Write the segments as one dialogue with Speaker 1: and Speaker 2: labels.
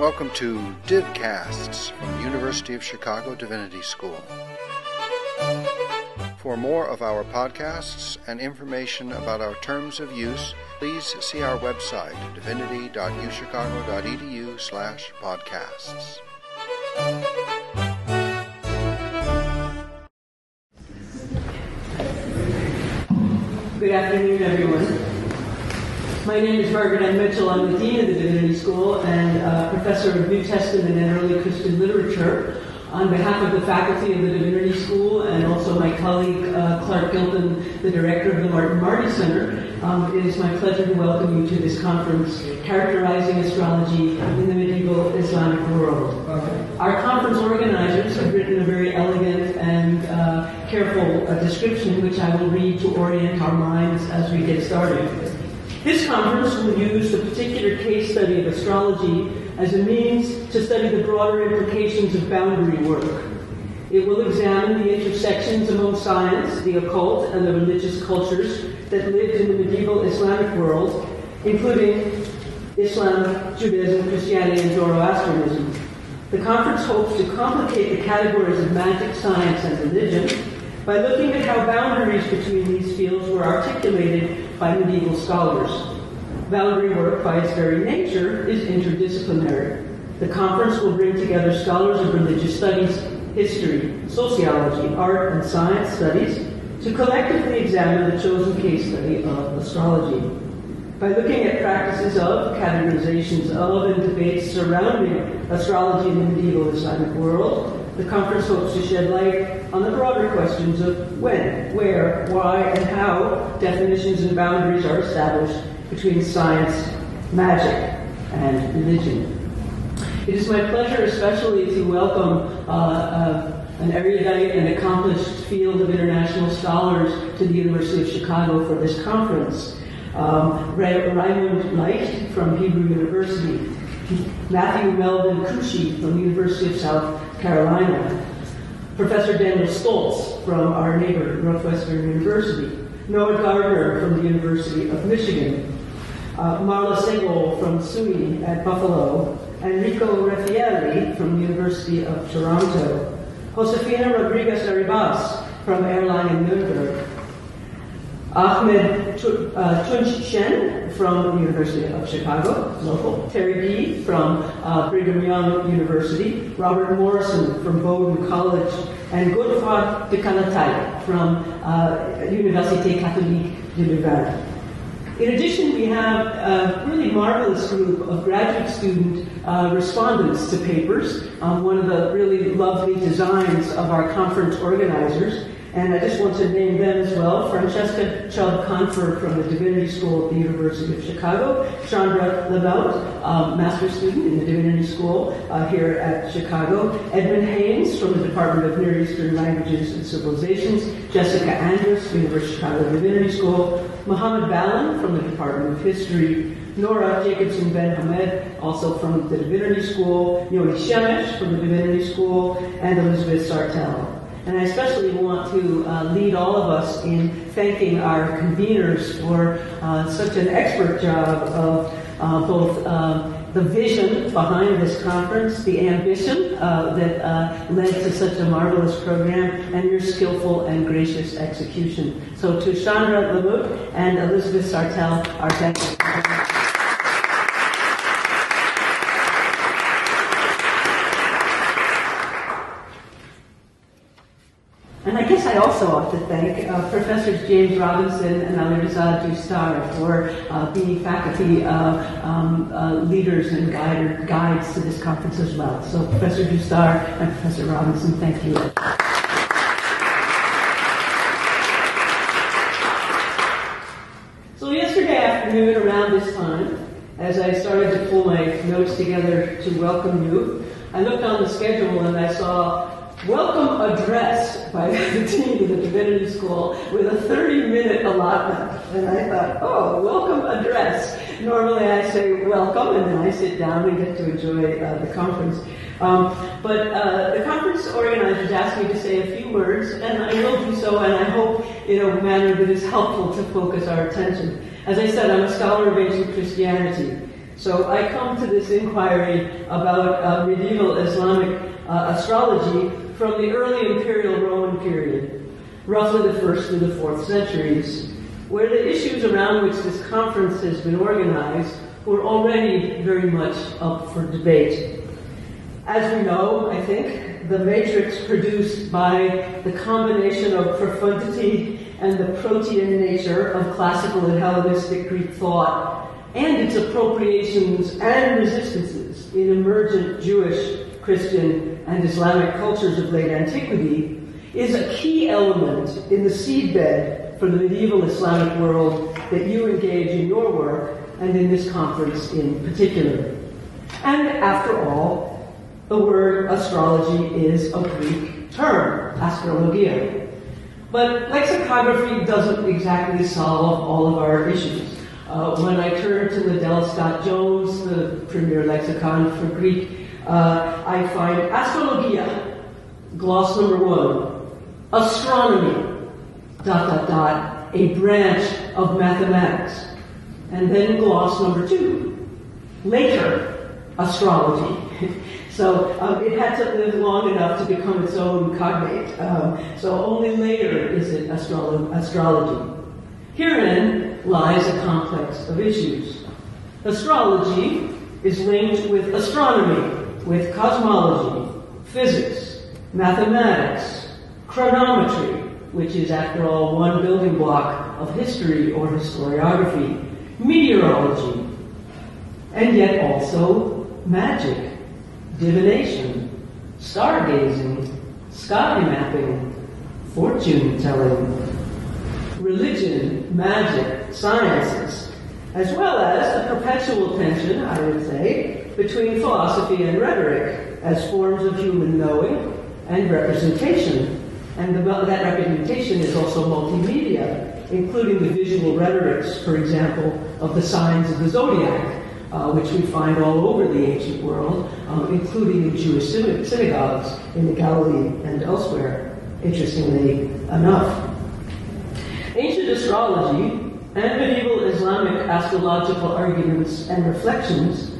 Speaker 1: Welcome to Divcasts from University of Chicago Divinity School. For more of our podcasts and information about our terms of use, please see our website, divinity.uchicago.edu slash podcasts.
Speaker 2: Good afternoon, everyone. My name is Margaret M. Mitchell. I'm the Dean of the Divinity School and uh, Professor of New Testament and Early Christian Literature. On behalf of the faculty of the Divinity School and also my colleague uh, Clark Gilpin, the director of the Martin Marty Center, um, it is my pleasure to welcome you to this conference, Characterizing Astrology in the Medieval Islamic World. Our conference organizers have written a very elegant and uh, careful uh, description, which I will read to orient our minds as we get started. This conference will use the particular case study of astrology as a means to study the broader implications of boundary work. It will examine the intersections among science, the occult, and the religious cultures that lived in the medieval Islamic world, including Islam, Judaism, Christianity, and Zoroastrianism. The conference hopes to complicate the categories of magic, science, and religion by looking at how boundaries between these fields were articulated by medieval scholars. Boundary work, by its very nature, is interdisciplinary. The conference will bring together scholars of religious studies, history, sociology, art, and science studies to collectively examine the chosen case study of astrology. By looking at practices of, categorizations of, and debates surrounding astrology in the medieval Islamic world, the conference hopes to shed light on the broader questions of when, where, why, and how definitions and boundaries are established between science, magic, and religion. It is my pleasure especially to welcome uh, uh, an erudite and accomplished field of international scholars to the University of Chicago for this conference. Um, Reimund Leicht from Hebrew University, Matthew Melvin Koushki from the University of South Carolina, Professor Daniel Stolz from our neighbor, Northwestern University, Noah Gardiner from the University of Michigan, uh, Marla Segol from SUNY at Buffalo, Enrico Raffaelli from the University of Toronto, Josefina Rodriguez Arribas from Erlangen in Nuremberg, Ahmed uh, Shen from the University of Chicago, local. Terry Gee from uh, Brigham Young University. Robert Morrison from Bowdoin College. And Godefroy de Callataÿ from uh, Université Catholique de Louvain. In addition, we have a really marvelous group of graduate student uh, respondents to papers. Um, one of the really lovely designs of our conference organizers and I just want to name them as well. Francesca Chubb Confer from the Divinity School at the University of Chicago. Chandra Lebaut, um, master's student in the Divinity School uh, here at Chicago. Edmund Haynes from the Department of Near Eastern Languages and Civilizations. Jessica Andrus, University of Chicago Divinity School. Mohammed Balan from the Department of History. Nora Jacobson Ben Hamed, also from the Divinity School. Yoni Shemesh from the Divinity School. And Elizabeth Sartell. And I especially want to uh, lead all of us in thanking our conveners for uh, such an expert job of uh, both uh, the vision behind this conference, the ambition uh, that uh, led to such a marvelous program, and your skillful and gracious execution. So to Chandra Lamut and Elizabeth Sartell, our thanks. And I guess I also ought to thank uh, Professors James Robinson and Alireza Doostdar for uh, being faculty uh, um, uh, leaders and guide, guides to this conference as well. So Professor Doostdar and Professor Robinson, thank you. So yesterday afternoon around this time, as I started to pull my notes together to welcome you, I looked on the schedule and I saw welcome address by the dean of the divinity school with a 30 minute allotment. And I thought, oh, welcome address. Normally I say welcome and then I sit down and get to enjoy uh, the conference. Um, but uh, the conference organizers asked me to say a few words, and I will do so, and I hope in a manner that is helpful to focus our attention. As I said, I'm a scholar of ancient Christianity. So I come to this inquiry about uh, medieval Islamic uh, astrology from the early imperial Roman period, roughly the first through the fourth centuries, where the issues around which this conference has been organized were already very much up for debate. As we know, I think, the matrix produced by the combination of profundity and the protean nature of classical and Hellenistic Greek thought and its appropriations and resistances in emergent Jewish, Christian, and Islamic cultures of late antiquity is a key element in the seedbed for the medieval Islamic world that you engage in your work and in this conference in particular. And after all, the word astrology is a Greek term, astrologia. But lexicography doesn't exactly solve all of our issues. Uh, when I turn to Liddell Scott Jones, the premier lexicon for Greek, uh, I find astrologia, gloss number one, astronomy, dot, dot, dot, a branch of mathematics. And then gloss number two, later, astrology. so um, it had to live long enough to become its own cognate. Um, so only later is it astro- astrology. Herein lies a complex of issues. Astrology is linked with astronomy, with cosmology, physics, mathematics, chronometry, which is, after all, one building block of history or historiography, meteorology, and yet also magic, divination, stargazing, sky mapping, fortune telling, religion, magic, sciences, as well as the perpetual tension, I would say, between philosophy and rhetoric as forms of human knowing and representation. And the, that representation is also multimedia, including the visual rhetorics, for example, of the signs of the zodiac, uh, which we find all over the ancient world, um, including in Jewish synagogues in the Galilee and elsewhere, interestingly enough. Ancient astrology and medieval Islamic astrological arguments and reflections,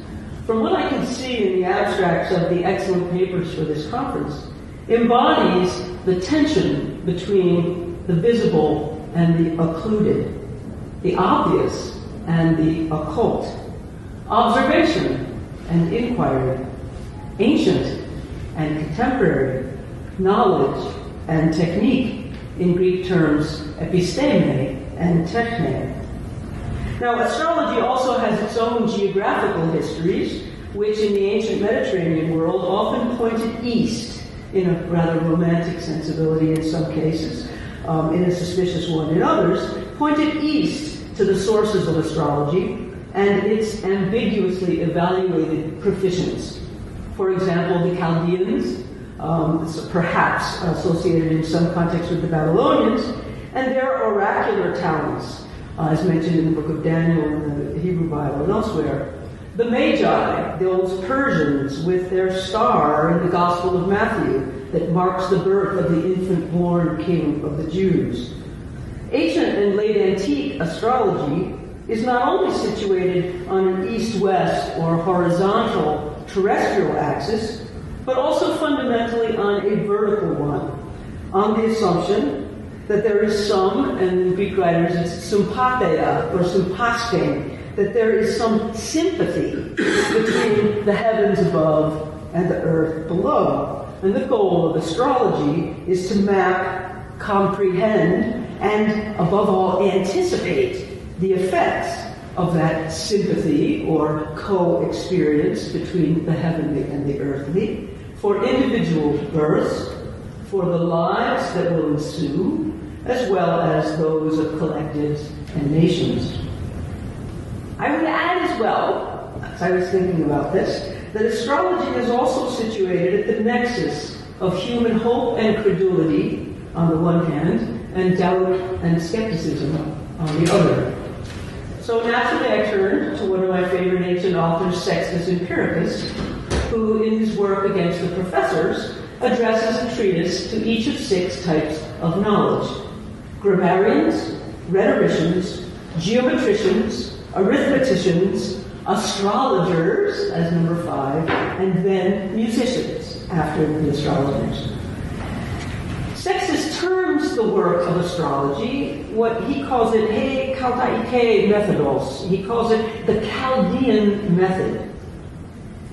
Speaker 2: from what I can see in the abstracts of the excellent papers for this conference, embodies the tension between the visible and the occluded, the obvious and the occult, observation and inquiry, ancient and contemporary, knowledge and technique, in Greek terms, episteme and techne. Now, astrology also has its own geographical histories, which in the ancient Mediterranean world often pointed east in a rather romantic sensibility in some cases, um, in a suspicious one in others, pointed east to the sources of astrology and its ambiguously evaluated proficients. For example, the Chaldeans, um, perhaps associated in some context with the Babylonians, and their oracular talents, uh, as mentioned in the book of Daniel in the Hebrew Bible and elsewhere. The Magi, those Persians with their star in the Gospel of Matthew that marks the birth of the infant born king of the Jews. Ancient and late antique astrology is not only situated on an east-west or horizontal terrestrial axis, but also fundamentally on a vertical one, on the assumption that there is some, and in Greek writers it's sympatheia or sympaske, that there is some sympathy between the heavens above and the earth below. And the goal of astrology is to map, comprehend, and above all, anticipate the effects of that sympathy or co-experience between the heavenly and the earthly for individual births, for the lives that will ensue, as well as those of collectives and nations. I would add as well, as I was thinking about this, that astrology is also situated at the nexus of human hope and credulity on the one hand, and doubt and skepticism on the other. So naturally I turned to one of my favorite ancient authors, Sextus Empiricus, who in his work against the professors addresses a treatise to each of six types of knowledge. Grammarians, rhetoricians, geometricians, arithmeticians, astrologers as number five, and then musicians after the astrologers. Sextus terms the work of astrology what he calls it he Chaldaike methodos. He calls it the Chaldean method.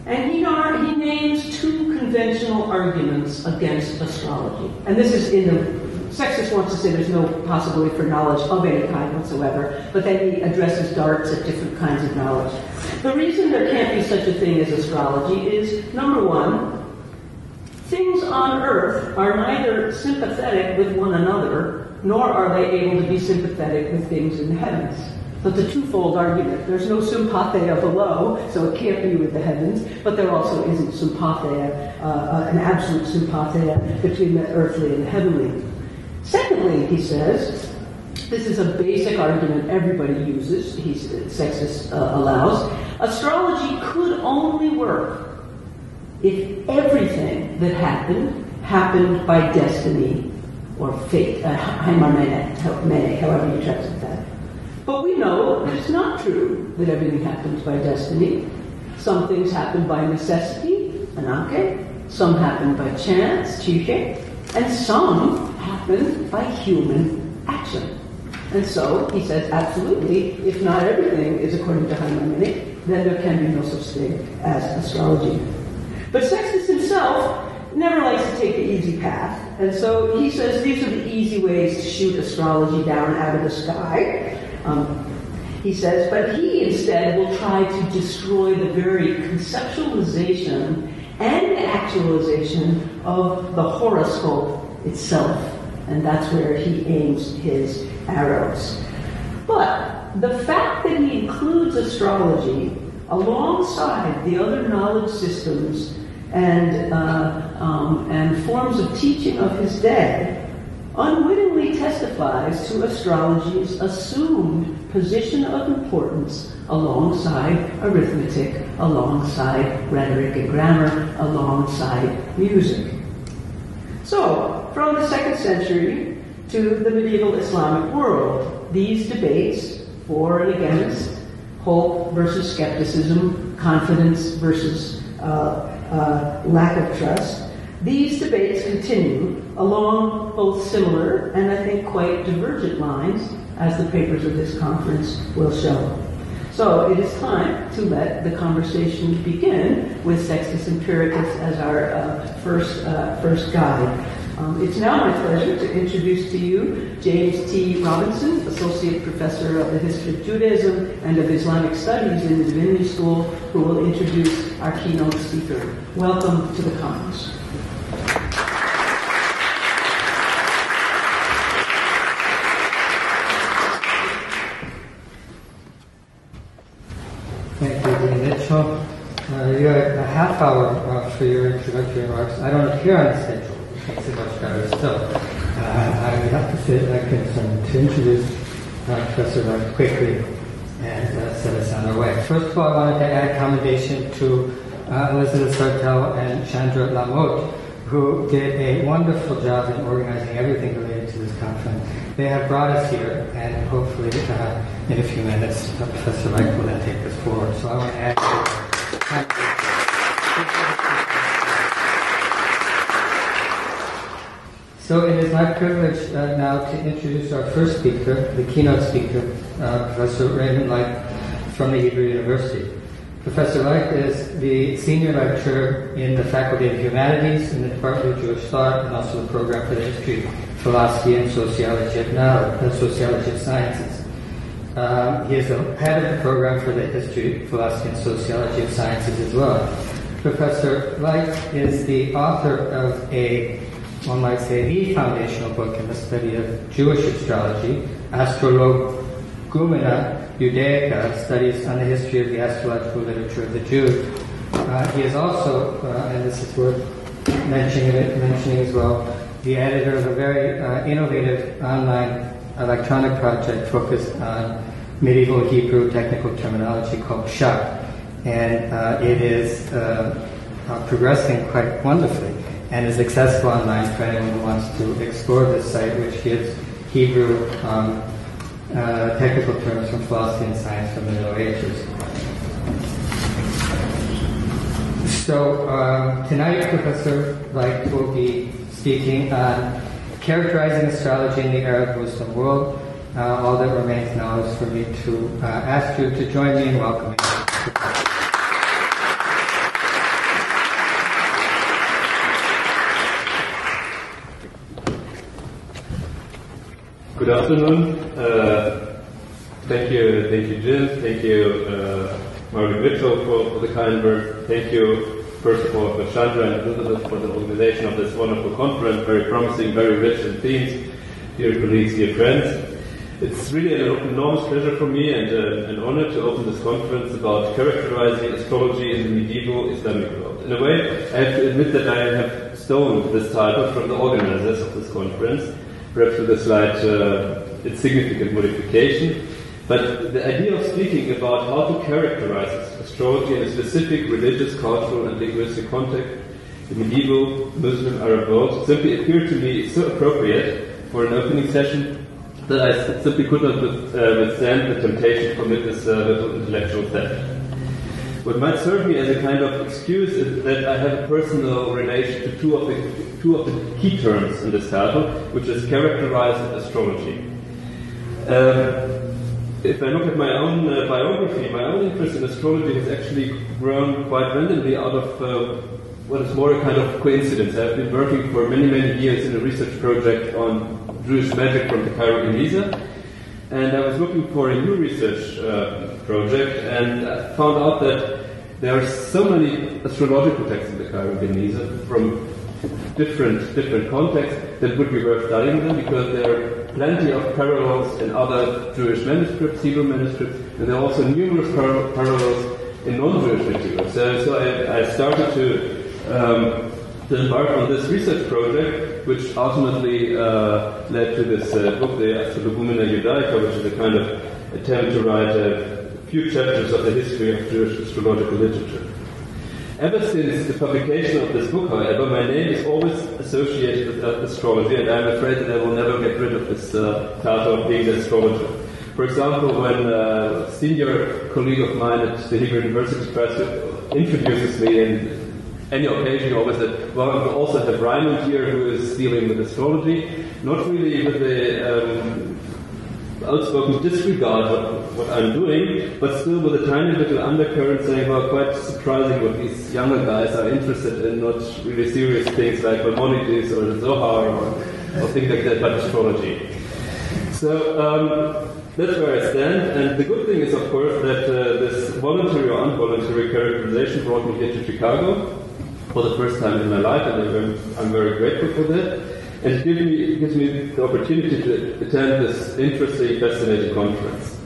Speaker 2: And he, he names two conventional arguments against astrology. And this is in the Sextus wants to say there's no possibility for knowledge of any kind whatsoever, but then he addresses darts at different kinds of knowledge. The reason there can't be such a thing as astrology is number one, things on earth are neither sympathetic with one another, nor are they able to be sympathetic with things in the heavens. It's a twofold argument. There's no sympatheia below, so it can't be with the heavens, but there also isn't sympatheia, uh, uh, an absolute sympatheia between the earthly and the heavenly. Secondly, he says, this is a basic argument everybody uses, he, Sextus uh, allows. Astrology could only work if everything that happened happened by destiny or fate, uh, however you translate that. But we know it's not true that everything happens by destiny. Some things happen by necessity, ananke, some happen by chance, chiche, and some by human action. And so he says, absolutely, if not everything is according to heimarmene, then there can be no such thing as astrology. But Sextus himself never likes to take the easy path, and so he says these are the easy ways to shoot astrology down out of the sky. Um, he says, but he instead will try to destroy the very conceptualization and actualization of the horoscope itself and that's where he aims his arrows. But the fact that he includes astrology alongside the other knowledge systems and, uh, um, and forms of teaching of his day unwittingly testifies to astrology's assumed position of importance alongside arithmetic, alongside rhetoric and grammar, alongside music. So, from the second century to the medieval Islamic world. These debates, for and against, hope versus skepticism, confidence versus uh, uh, lack of trust, these debates continue along both similar and I think quite divergent lines, as the papers of this conference will show. So it is time to let the conversation begin with Sextus Empiricus as our uh, first, uh, first guide. Um, it's now my pleasure to introduce to you James T. Robinson, Associate Professor of the History of Judaism and of Islamic Studies in the Divinity School, who will introduce our keynote speaker. Welcome to the conference.
Speaker 3: Thank you, Dean Mitchell. Uh, you have a half hour uh, for your introductory remarks. I don't appear on schedule makes it much better. So uh, I would have to say, that I can to introduce uh, Professor Wright quickly and uh, set us on our way. First of all, I wanted to add commendation to uh, Elizabeth Sartell and Chandra Lamotte, who did a wonderful job in organizing everything related to this conference. They have brought us here, and hopefully uh, in a few minutes, Professor Wright will then take us forward. So I want to add So it is my privilege uh, now to introduce our first speaker, the keynote speaker, uh, Professor Reimund Leicht from the Hebrew University. Professor Leicht is the senior lecturer in the Faculty of Humanities in the Department of Jewish Thought and also the program for the history, philosophy, and sociology of knowledge, uh, sociology of sciences. Um, he is the head of the program for the history, philosophy, and sociology of sciences as well. Professor Leicht is the author of a one might say, the foundational book in the study of Jewish astrology, Astrologumena Judaica, studies on the history of the astrological literature of the Jews. Uh, he is also, uh, and this is worth mentioning, mentioning as well, the editor of a very uh, innovative online electronic project focused on medieval Hebrew technical terminology called Peshat. And uh, it is uh, uh, progressing quite wonderfully and is accessible online for anyone who wants to explore this site, which gives Hebrew um, uh, technical terms from philosophy and science from the Middle Ages. So um, tonight, Professor Leicht will be speaking on characterizing astrology in the Arab Muslim world. Uh, all that remains now is for me to uh, ask you to join me in welcoming.
Speaker 4: Good afternoon. Uh, thank you, thank you, Jim. Thank you, uh, Margaret Mitchell, for, for, the kind words. Thank you, first of all, for Chandra and Elizabeth for the organization of this wonderful conference. Very promising, very rich in themes. Dear colleagues, dear friends, it's really an enormous pleasure for me and uh, an honor to open this conference about characterizing astrology in the medieval Islamic world. In a way, I have to admit that I have stolen this title from the organizers of this conference perhaps with a slight uh, insignificant modification. But the idea of speaking about how to characterize astrology in a specific religious, cultural, and linguistic context, the medieval Muslim Arab world, simply appeared to me so appropriate for an opening session that I simply could not uh, withstand the temptation to commit this uh, little intellectual theft. What might serve me as a kind of excuse is that I have a personal relation to two of the two of the key terms in this title, which is characterized astrology. Um, if I look at my own uh, biography, my own interest in astrology has actually grown quite randomly out of uh, what is more a kind of coincidence. I've been working for many, many years in a research project on Jewish magic from the Cairo Geniza, and I was looking for a new research uh, project, and I found out that there are so many astrological texts in the Geniza from different different contexts that would be worth studying them because there are plenty of parallels in other Jewish manuscripts, Hebrew manuscripts, and there are also numerous par- parallels in non-Jewish materials. So, so I, I, started to, um, to embark on this research project, which ultimately uh, led to this uh, book, the Astrologumena Judaica, which is a kind of attempt to write a few chapters of the history of Jewish astrological literature. Ever since the publication of this book, however, my name is always associated with astrology, and I'm afraid that I will never get rid of this uh, title of being an astrologer. For example, when a senior colleague of mine at the Hebrew University Press introduces me in any occasion, always that, well, we also have Reimund here who is dealing with astrology, not really with the um, outspoken disregard what, what I'm doing, but still with a tiny little undercurrent saying, well, quite surprising what these younger guys are interested in, not really serious things like Maimonides or Zohar or, or things like that, but astrology. So um, that's where I stand, and the good thing is, of course, that uh, this voluntary or involuntary characterization brought me here to Chicago for the first time in my life, and I'm, I'm very grateful for that. And it gives me, gives me the opportunity to attend this interesting, fascinating conference.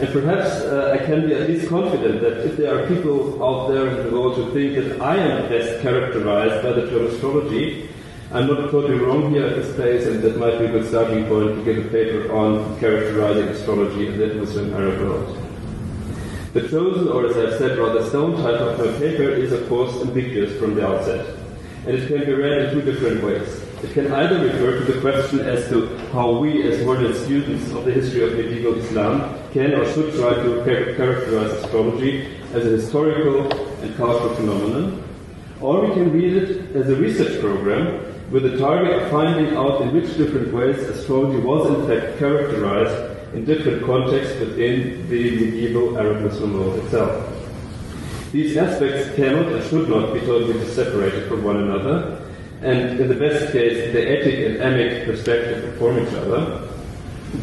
Speaker 4: And perhaps uh, I can be at least confident that if there are people out there in the world who think that I am best characterized by the term astrology, I'm not totally wrong here at this place, and that might be a good starting point to give a paper on characterizing astrology in the Muslim Arab world. The chosen, or as I've said, rather stone title of my paper is, of course, ambiguous from the outset, and it can be read in two different ways. It can either refer to the question as to how we, as modern students of the history of medieval Islam, can or should try to characterize astrology as a historical and cultural phenomenon, or we can read it as a research program with the target of finding out in which different ways astrology was in fact characterized in different contexts within the medieval Arab Muslim world itself. These aspects cannot and should not be totally separated from one another, and in the best case, the etic and emic perspective inform each other.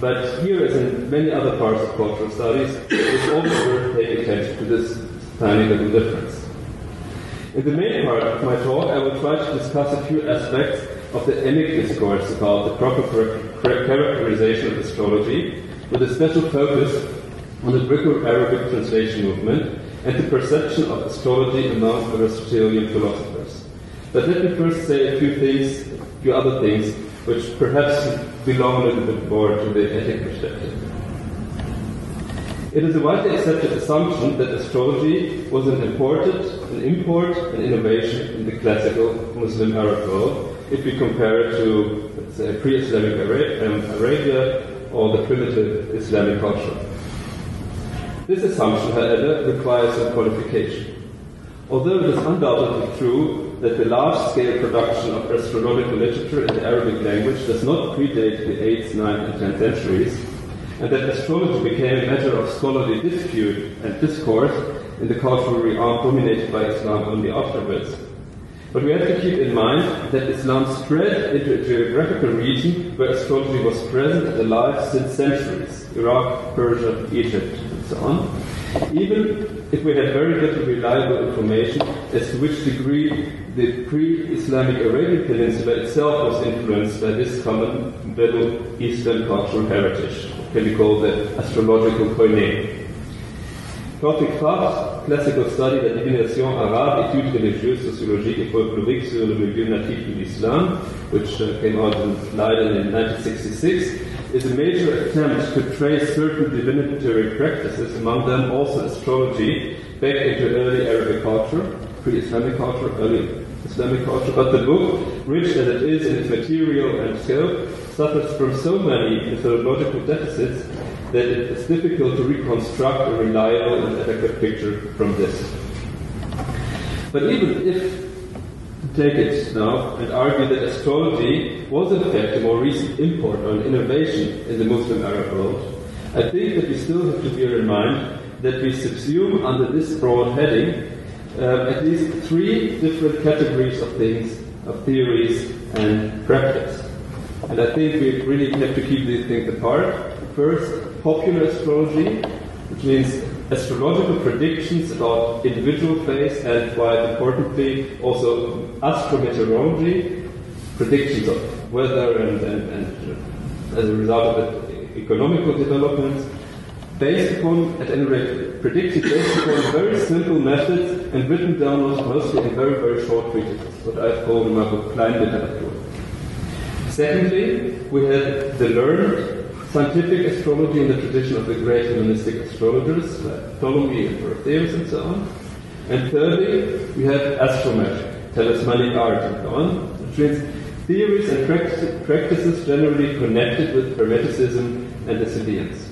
Speaker 4: But here, as in many other parts of cultural studies, it's always worth paying attention to this tiny little difference. In the main part of my talk, I will try to discuss a few aspects of the emic discourse about the proper characterization of astrology, with a special focus on the Greco-Arabic translation movement and the perception of astrology among Aristotelian philosophers. But let me first say a few things, a few other things, which perhaps belong a little bit more to the etic perspective. It is a widely accepted assumption that astrology was an imported, an import, an innovation in the classical Muslim Arab world, if we compare it to, let's say, pre-Islamic um, Arabia or the primitive Islamic culture. This assumption, however, requires some qualification. Although it is undoubtedly true that the large-scale production of astronomical literature in the Arabic language does not predate the 8th, 9th, and 10th centuries, and that astrology became a matter of scholarly dispute and discourse in the cultural realm dominated by Islam only afterwards. But we have to keep in mind that Islam spread into a geographical region where astrology was present and alive since centuries Iraq, Persia, Egypt, and so on. Even if we had very little reliable information as to which degree the pre-Islamic Arabian Peninsula itself was influenced by this common Middle Eastern cultural heritage, can be called the astrological koine. Toufic Fahd, classical study de la divination arabe, études religieuses, sociologiques et folkloriques sur le milieu natif de l'islam, which uh, came out in Leiden in 1966, is a major attempt to trace certain divinatory practices, among them also astrology, back into early Arabic culture, pre-Islamic culture, early Islamic culture. But the book, rich as it is in its material and scope, suffers from so many methodological deficits that it is difficult to reconstruct a reliable and adequate picture from this. But even if take it now and argue that astrology was in fact a more recent import or an innovation in the Muslim Arab world, I think that we still have to bear in mind that we subsume under this broad heading uh, at least three different categories of things, of theories and practice. And I think we really have to keep these things apart. First, popular astrology, which means astrological predictions about individual fate and, quite importantly, also astrometeorology, predictions of weather and, and, and uh, as a result of it, economical developments, based upon, at any rate, predicted based upon very simple methods and written down mostly in very, very short treatises, what I've called in my book Kleinliteratur. Secondly, we had the learned scientific astrology in the tradition of the great Hellenistic astrologers like Ptolemy and Dorotheus and so on. And thirdly, we have astromagic, talismanic art and so on, which means theories and practices generally connected with Hermeticism and the Chaldeans.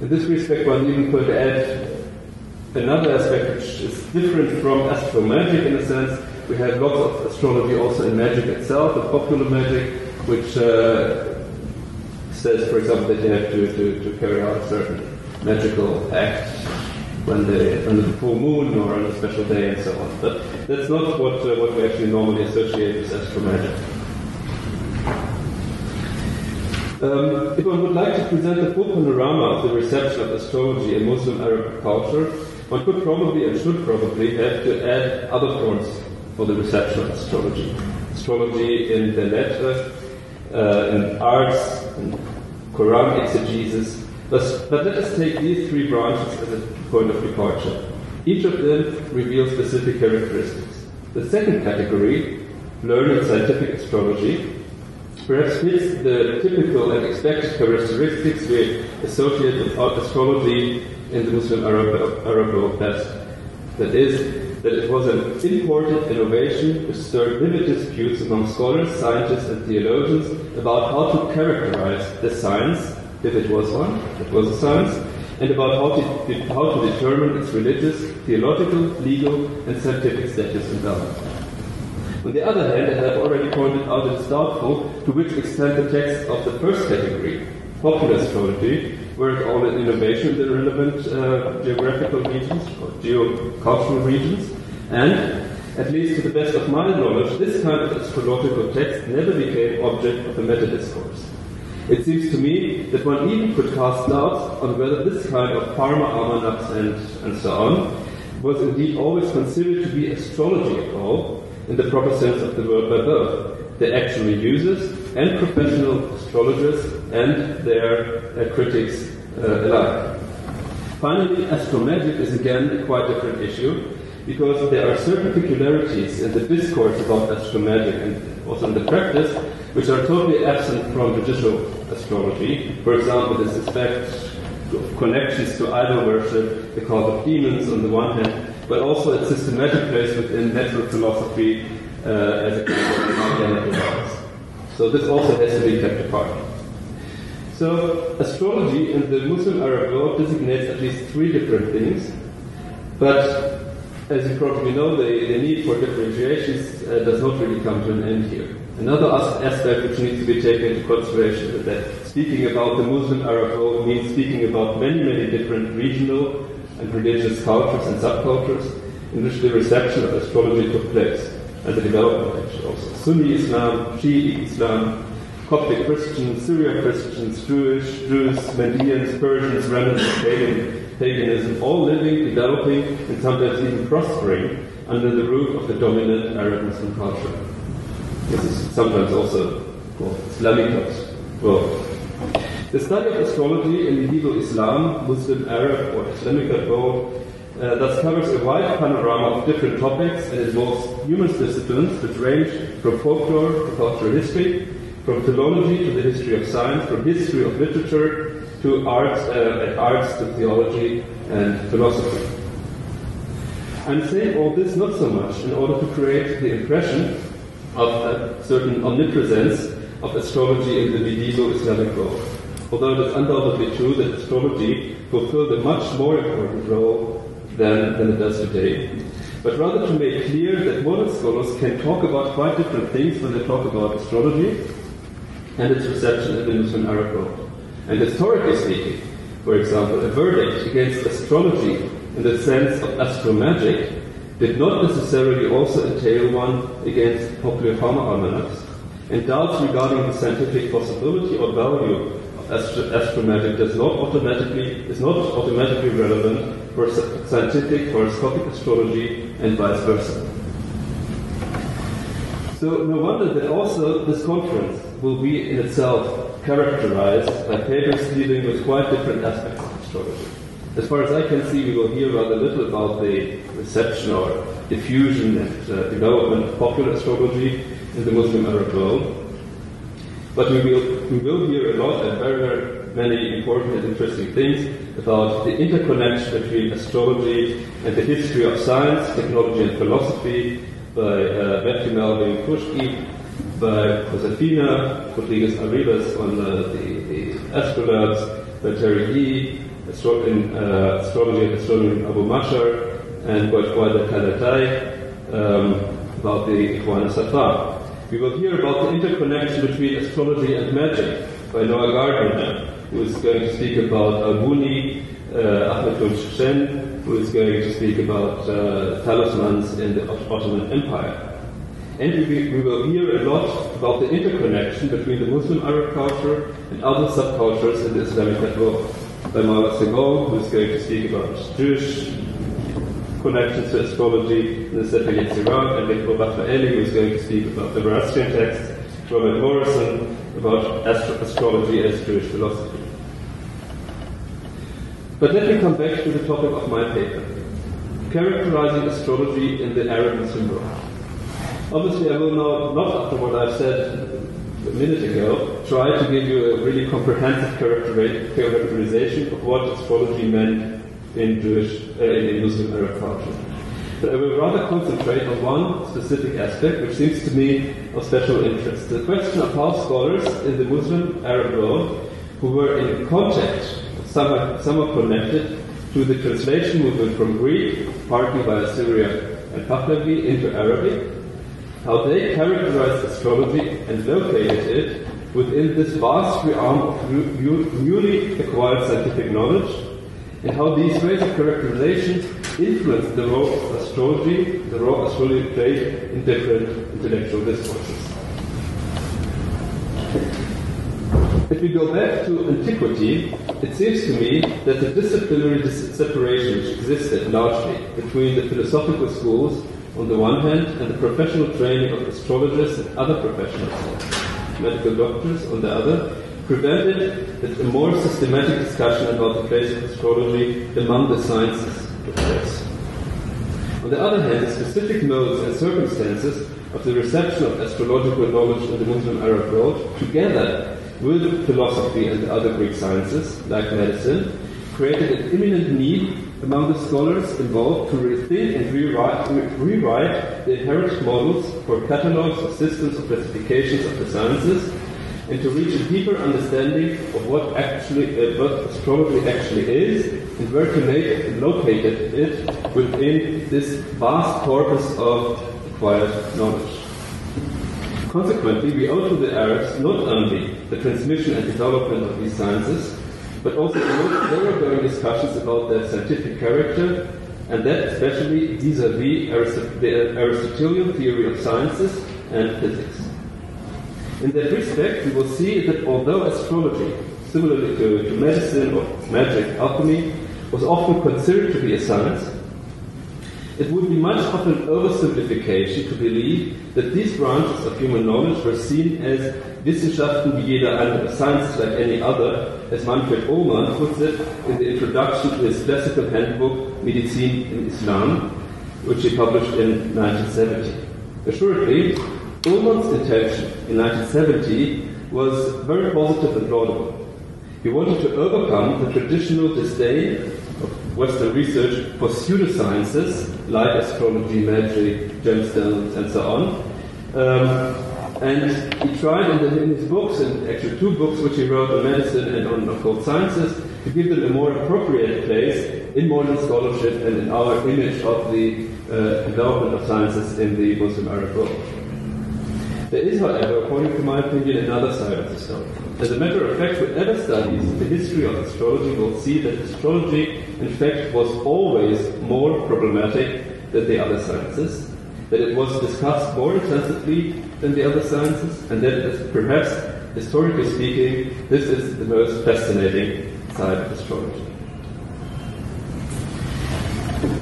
Speaker 4: In this respect, one even could add another aspect which is different from astromagic in a sense. We have lots of astrology also in magic itself, the popular magic, which uh, says, for example, that you have to, to, to carry out a certain magical act when the, under the full moon or on a special day and so on. But that's not what, uh, what we actually normally associate with astromagic. Um, if one would like to present a full panorama of the reception of astrology in Muslim Arab culture, one could probably and should probably have to add other forms for the reception of astrology. Astrology in the letter, uh, in arts, Quran exegesis. But, let us take these three branches as a point of departure. Each of them reveals specific characteristics. The second category, learned scientific astrology, perhaps fits the typical and expected characteristics we associate with astrology in the Muslim Arab, Arab world best. That is, that it was an imported innovation which stirred vivid disputes among scholars, scientists, and theologians about how to characterize the science, if it was one, it was a science, and about how to, how to determine its religious, theological, legal, and scientific status and balance. On the other hand, as I've already pointed out, it is doubtful to which extent the texts of the first category, popular astrology, all an innovation in the relevant uh, geographical regions or geocultural regions, and, at least to the best of my knowledge, this kind of astrological text never became object of a meta-discourse. It seems to me that one even could cast doubts on whether this kind of Parma almanacs and, and so on was indeed always considered to be astrology at all, in the proper sense of the word by both, the actual users and professional astrologers and their uh, critics uh, alike. Finally, astromagic is again a quite different issue because there are certain peculiarities in the discourse about astromagic and also in the practice which are totally absent from judicial astrology. For example, the suspect connections to idol worship, the cult of demons on the one hand, but also its systematic place within natural philosophy uh, as a kind of So this also has to be kept apart. So astrology in the Muslim Arab world designates at least three different things, but as you probably know, the, the need for differentiations uh, does not really come to an end here. Another aspect which needs to be taken into consideration is that speaking about the Muslim Arab world means speaking about many, many different regional and religious cultures and subcultures in which the reception of astrology took place and the development actually also. Sunni Islam, Shi'i Islam, Coptic Christians, Syrian Christians, Jewish, Jews, Medians, Persians, remnants of pagan, paganism, all living, developing, and sometimes even prospering under the roof of the dominant Arab Muslim culture. This is sometimes also called Islamic world. The study of astrology in medieval Islam, Muslim, Arab, or Islamic world uh, thus covers a wide panorama of different topics and involves numerous disciplines which range from folklore to cultural history, from philology to the history of science, from history of literature to arts, uh, and arts to theology and philosophy. I'm saying all this not so much in order to create the impression of a certain omnipresence of astrology in the medieval Islamic world. Although it is undoubtedly true that astrology fulfilled a much more important role than, than it does today, but rather to make clear that modern scholars can talk about quite different things when they talk about astrology and its reception in the Muslim Arab world. And historically speaking, for example, a verdict against astrology in the sense of astromagic did not necessarily also entail one against popular farmer almanacs, and doubts regarding the scientific possibility or value of astro- astromagic does not automatically is not automatically relevant for scientific horoscopic astrology and vice versa. So no wonder that also this conference will be in itself characterized by papers dealing with quite different aspects of astrology. As far as I can see, we will hear rather little about the reception or diffusion and uh, development of popular astrology in the Muslim Arab world. But we will, we will hear a lot and very, very many important and interesting things about the interconnection between astrology and the history of science, technology, and philosophy by uh, Matthew Melvin Koushki, by Josefina Rodriguez Arribas on uh, the, the astrolabes, by Terry Yee, astro- in uh, astrology and astronomy Abu Mashar, and by Fuad Kadatai um, about the Ikhwan Safa. We will hear about the interconnection between astrology and magic by Noah Gardiner, who is going to speak about Al-Buni, uh, Ahmed Shen, who is going to speak about uh, talismans in the Ottoman Empire. And we, we, will hear a lot about the interconnection between the Muslim Arab culture and other subcultures in the Islamic world. By Marla Segol, who is going to speak about Jewish connections to astrology in the Safavid Iraq, and Nico Raffaelli, who is going to speak about the Zoroastrian texts, Robert Morrison about astro- astrology as Jewish philosophy. But let me come back to the topic of my paper, characterizing astrology in the Arab Muslim world. Obviously, I will now, not after what I've said a minute ago, try to give you a really comprehensive characterization of what astrology meant in Jewish, uh, in Muslim Arab culture. But I will rather concentrate on one specific aspect which seems to me of special interest. The question of how scholars in the Muslim Arab world who were in contact, somewhat, somewhat connected to the translation movement from Greek, partly by Assyria and Pahlavi, into Arabic, how they characterized astrology and located it within this vast realm of newly acquired scientific knowledge, and how these ways of characterization influenced the role of astrology, the role astrology played in different intellectual discourses. If we go back to antiquity, it seems to me that the disciplinary separation which existed largely between the philosophical schools on the one hand and the professional training of astrologers and other professionals, medical doctors on the other, prevented a more systematic discussion about the place of astrology among the sciences took place. On the other hand, the specific modes and circumstances of the reception of astrological knowledge in the Muslim Arab world, together with philosophy and the other Greek sciences, like medicine, created an imminent need among the scholars involved to rethink and rewrite, re- rewrite the inherent models for catalogs of systems of classifications of the sciences and to reach a deeper understanding of what actually uh, what astrology actually is and where to make locate it within this vast corpus of acquired knowledge. Consequently, we owe to the Arabs not only the transmission and development of these sciences, but also the most going discussions about their scientific character, and that especially vis-a-vis the uh, Aristotelian theory of sciences and physics. In that respect, we will see that although astrology, similarly to, to medicine or magic, alchemy, was often considered to be a science, it would be much of an oversimplification to believe that these branches of human knowledge were seen as Wissenschaften wie jeder andere, science like any other, as Manfred Ullmann puts it in the introduction to his classical handbook Medizin in Islam, which he published in 1970. Assuredly, Ullmann's intention in 1970 was very positive and laudable. He wanted to overcome the traditional disdain of Western research for pseudosciences like astrology, magic, gemstones, and so on. Um, and he tried in, the, in, his books, and actually two books which he wrote on medicine and on occult sciences, to give them a more appropriate place in modern scholarship and in our image of the uh, development of sciences in the Muslim Arab world. There is, however, according to my opinion, another side of the story. As a matter of fact, whoever studies the history of astrology will see that astrology, in fact, was always more problematic than the other sciences, that it was discussed more intensively than the other sciences, and that perhaps, historically speaking, this is the most fascinating side of astrology.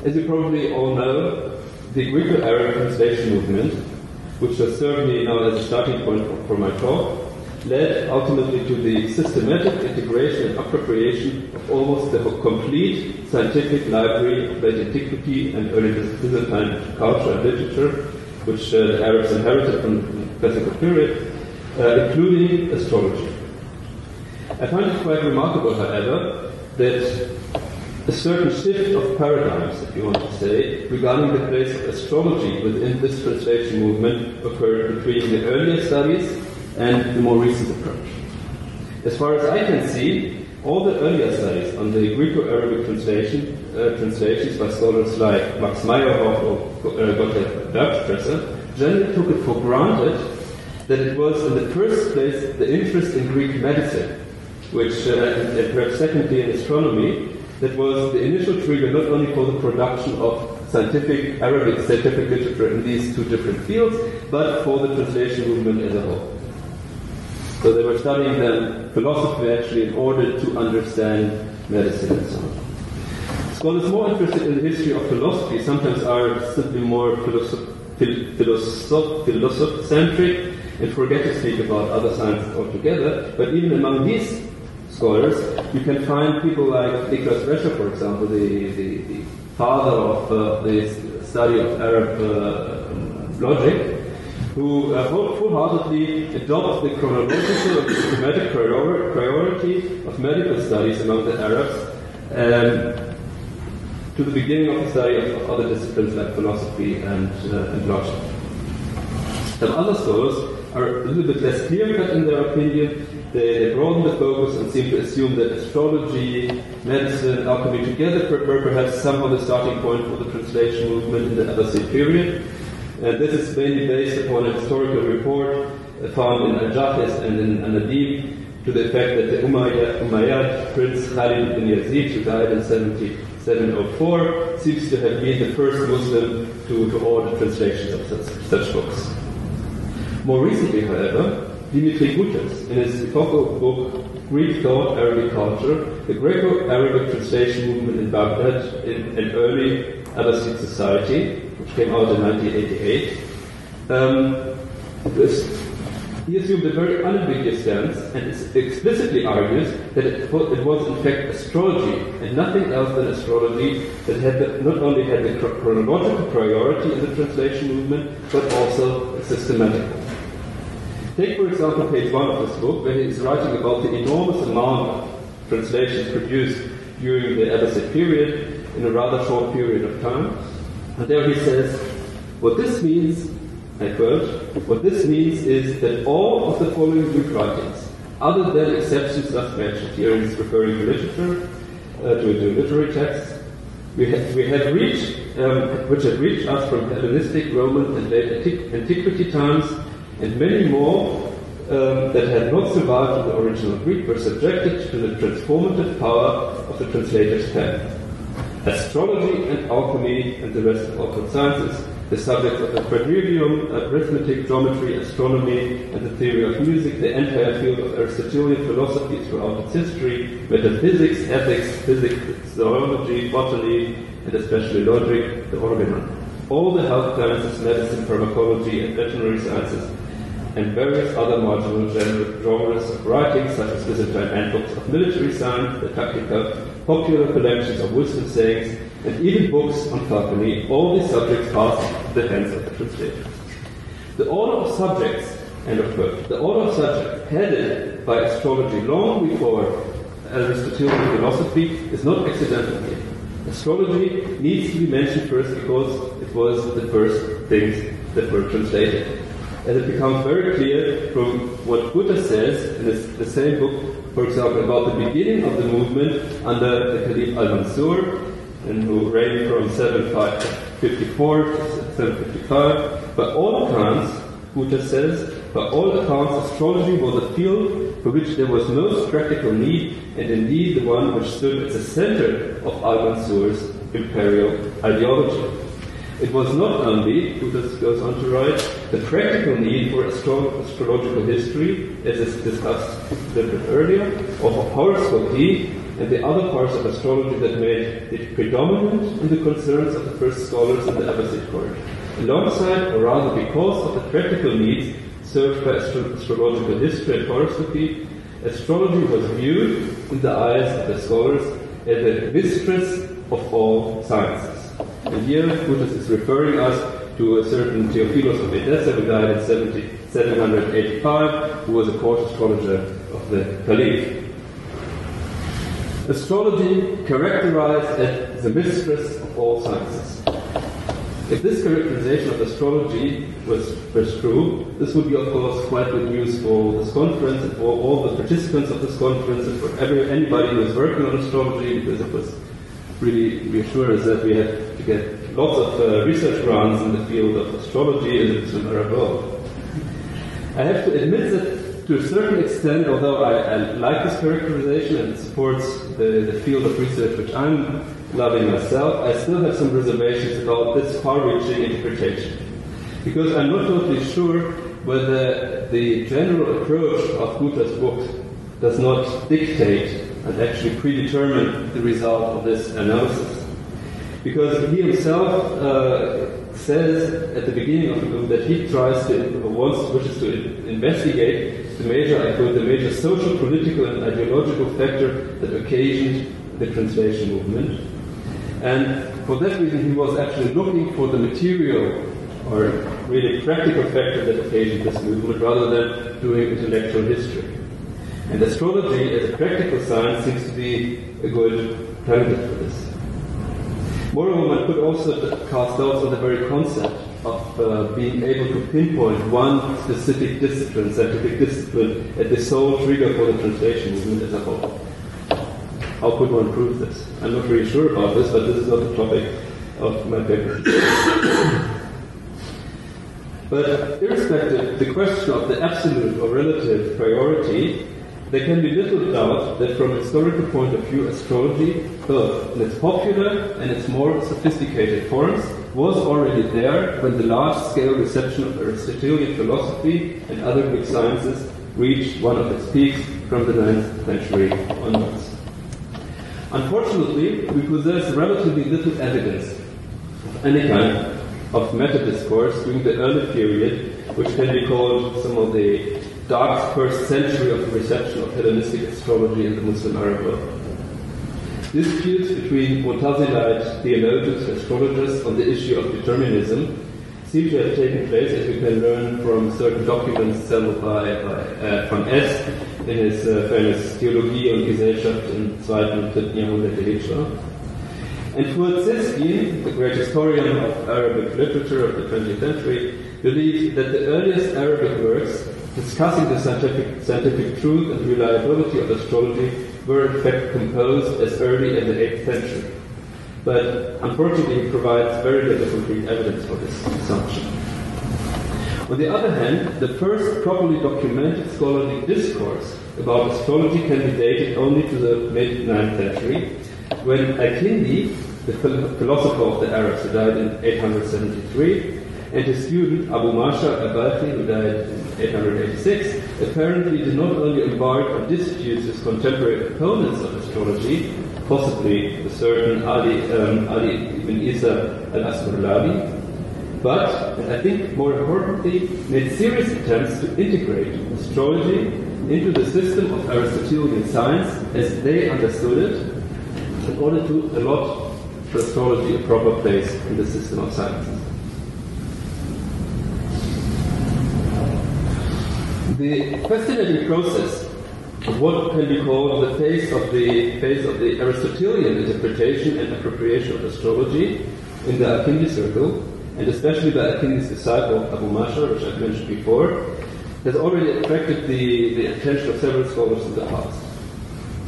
Speaker 4: As you probably all know, the Greco-Arab translation movement which was certainly now as a starting point for my talk, led ultimately to the systematic integration and appropriation of almost the complete scientific library of late antiquity and early Byzantine culture and literature, which uh, the Arabs inherited from the classical period, uh, including astrology. I find it quite remarkable, however, that a certain shift of paradigms, if you want to say, regarding the place of astrology within this translation movement occurred between the earlier studies and the more recent approach. As far as I can see, all the earlier studies on the Greco-Arabic translation, uh, translations by scholars like Max Meyerhoff or uh, Gottlieb Bergsträsser generally took it for granted that it was in the first place the interest in Greek medicine, which, uh, and perhaps secondly in astronomy, that was the initial trigger not only for the production of scientific Arabic scientific literature in these two different fields, but for the translation movement as a whole. So they were studying then philosophy actually in order to understand medicine and so on. Scholars more interested in the history of philosophy sometimes are simply more philosoph- philosoph- philosoph-centric and forget to speak about other sciences altogether. But even among these scholars, you can find people like Nicholas Rescher, for example, the, the, the father of uh, the study of Arab uh, logic, who uh, full-heartedly adopt the chronological and systematic priority of medical studies among the Arabs um, to the beginning of the study of other disciplines like philosophy and, uh, and logic. Some other scholars are a little bit less clear-cut in their opinion, they broaden the focus and seem to assume that astrology, medicine, alchemy together were perhaps somehow the starting point for the translation movement in the Abbasid period. And this is mainly based upon a historical report found in Al-Jahiz and Ibn al-Nadim to the effect that the Umayyad, Umayyad Prince Khalid bin Yazid, who died in 704, seems to have been the first Muslim to, to order translations of such, such books. More recently, however, Dimitri Gutas, in his epochal book Greek Thought, Arabic Culture, the Greco-Arabic translation movement in Baghdad in an early Abbasid society, which came out in 1988, um, this, he assumed a very unambiguous stance and explicitly argues that it, it, was in fact astrology and nothing else than astrology that had the, not only had the chronological priority in the translation movement, but also systematic. Take, for example, page one of this book, where he is writing about the enormous amount of translations produced during the Abbasid period in a rather short period of time. And there he says, what this means I quote, what this means is that all of the following Greek writings, other than exceptions thus mentioned, here he's referring to literature, uh, to, to literary texts, we have, we have reached, um, which have reached us from Hellenistic, Roman, and late antiquity times, and many more um, that had not survived in the original Greek were subjected to the transformative power of the translator's pen. Astrology and alchemy and the rest of occult sciences the subjects of the quadrivium, arithmetic, geometry, astronomy, and the theory of music, the entire field of Aristotelian philosophy throughout its history, metaphysics, ethics, physics, zoology, botany, and especially logic, the organon. All the health sciences, medicine, pharmacology, and veterinary sciences, and various other marginal genres of writing, such as Byzantine handbooks of military science, the tactical, popular collections of wisdom sayings, and even books on falconry, all these subjects pass the hands of the translators. The order of subjects, end of quote, the order of subjects headed by astrology long before Aristotelian philosophy is not accidental here. Astrology needs to be mentioned first because it was the first things that were translated. And it becomes very clear from what Gutas says in the same book, for example, about the beginning of the movement under the Caliph al-Mansur, and who reigned from 754 to 755. By all accounts, Gutas says, by all accounts, astrology was a field for which there was most practical need, and indeed the one which stood at the center of Al-Mansur's imperial ideology. It was not only, Gutas goes on to write, the practical need for astro- astrological history, as is discussed a little bit earlier, for horoscopy, and the other parts of astrology that made it predominant in the concerns of the first scholars in the Abbasid court. Alongside, or rather because of the practical needs served by astro- astrological history and horoscopy, astrology was viewed in the eyes of the scholars as the mistress of all sciences. And here Gutas is referring us to a certain Theophilos of Edessa who died in 70, 785, who was a court astrologer of the Caliph. Astrology characterized as the mistress of all sciences. If this characterization of astrology was, was true, this would be, of course, quite good news for this conference and for all the participants of this conference and for every, anybody who is working on astrology, because it was really reassure us that we have to get lots of uh, research grants in the field of astrology in the Arab world. I have to admit that to a certain extent, although I, I, like this characterization and it supports the, the field of research which I'm loving myself, I still have some reservations about this far-reaching interpretation. Because I'm not totally sure whether the general approach of Gutas's book does not dictate and actually predetermine the result of this analysis. Because he himself uh, says at the beginning of the book that he tries to, wants, wishes to investigate the major, I quote, the major social, political, and ideological factor that occasioned the translation movement. And for that reason, he was actually looking for the material or really practical factor that occasioned this movement rather than doing intellectual history. And astrology as a practical science seems to be a good candidate for this. Moreover, one could also cast doubts on the very concept of uh, being able to pinpoint one specific discipline, scientific discipline, as the sole trigger for the translation movement as a whole. How could one prove this? I'm not really sure about this, but this is not the topic of my paper. but irrespective, of the question of the absolute or relative priority there can be little doubt that from a historical point of view, astrology, both its popular and its more sophisticated forms, was already there when the large-scale reception of Aristotelian philosophy and other Greek sciences reached one of its peaks from the 9th century onwards. Unfortunately, we possess relatively little evidence of any kind of meta-discourse during the early period, which can be called some of the dark first century of the reception of Hellenistic astrology in the Muslim Arab world. Disputes between Mu'tazilite theologians and astrologers on the issue of determinism seem to have taken place, as we can learn from certain documents settled by, by uh, van Ess in his uh, famous Theologie und Gesellschaft im 2. und 3. Jahrhundert der Hijra. And Sezgin, the great historian of Arabic literature of the 20th century, believed that the earliest Arabic works discussing the scientific, scientific truth and reliability of astrology were in fact composed as early as the 8th century. But unfortunately, he provides very little concrete evidence for this assumption. On the other hand, the first properly documented scholarly discourse about astrology can be dated only to the mid 9th century, when Al-Kindi, the philosopher of the Arabs who died in 873, and his student Abu Mashar al-Balkhi, who died in 886, apparently did not only embark on disputes with contemporary opponents of astrology, possibly the certain Ali, um, Ali ibn Isa al-Asturlabi, but, and I think more importantly, made serious attempts to integrate astrology into the system of Aristotelian science as they understood it in order to allot astrology a proper place in the system of sciences. The fascinating process of what can be called the phase of the phase of the Aristotelian interpretation and appropriation of astrology in the Al-Kindi circle, and especially by Al-Kindi's disciple Abu Mashar, which I've mentioned before, has already attracted the, the attention of several scholars in the past.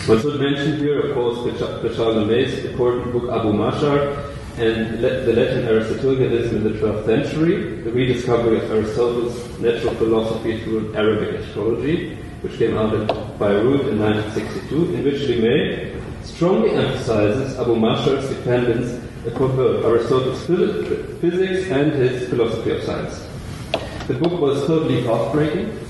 Speaker 4: One should mention here, of course, Bechar Lemay's important book Abu Mashar and the Latin Aristotelianism in the 12th century, the rediscovery of Aristotle's natural philosophy through Arabic astrology, which came out in Beirut in 1962, in which Lemay strongly emphasizes Abu Mashar's dependence upon Aristotle's physics and his philosophy of science. The book was totally path-breaking,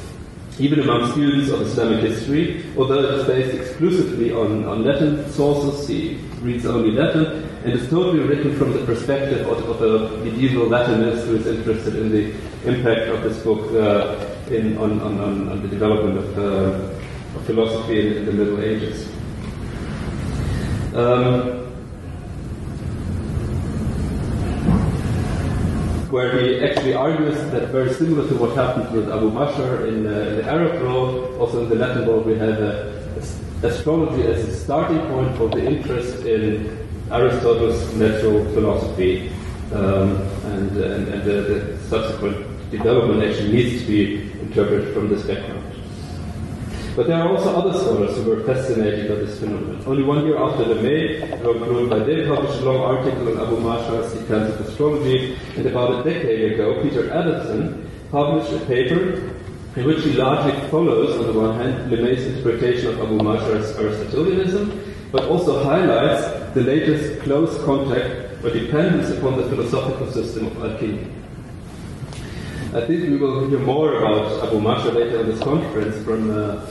Speaker 4: even among students of Islamic history, although it is based exclusively on, on Latin sources, he reads only Latin, and is totally written from the perspective of, of a medieval Latinist who is interested in the impact of this book uh, in, on, on, on, the development of, uh, of philosophy in, in, the Middle Ages. Um, where he actually argues that very similar to what happened with Abu Mashar in, uh, in the Arab world, also in the Latin world, we have astrology as a starting point for the interest in Aristotle's natural philosophy, um, and, and, and the, the, subsequent development actually needs to be interpreted from this background. But there are also other scholars who were fascinated by this phenomenon. Only one year after the Lemay, Ron Badel published a long article on Abu Mashar's defense of astrology, and about a decade ago, Peter Adamson published a paper in which he largely follows, on the one hand, Lemay's interpretation of Abu Mashar's Aristotelianism, but also highlights the latest close contact or dependence upon the philosophical system of Al-Kindi. I think we will hear more about Abu Mashar later in this conference from uh,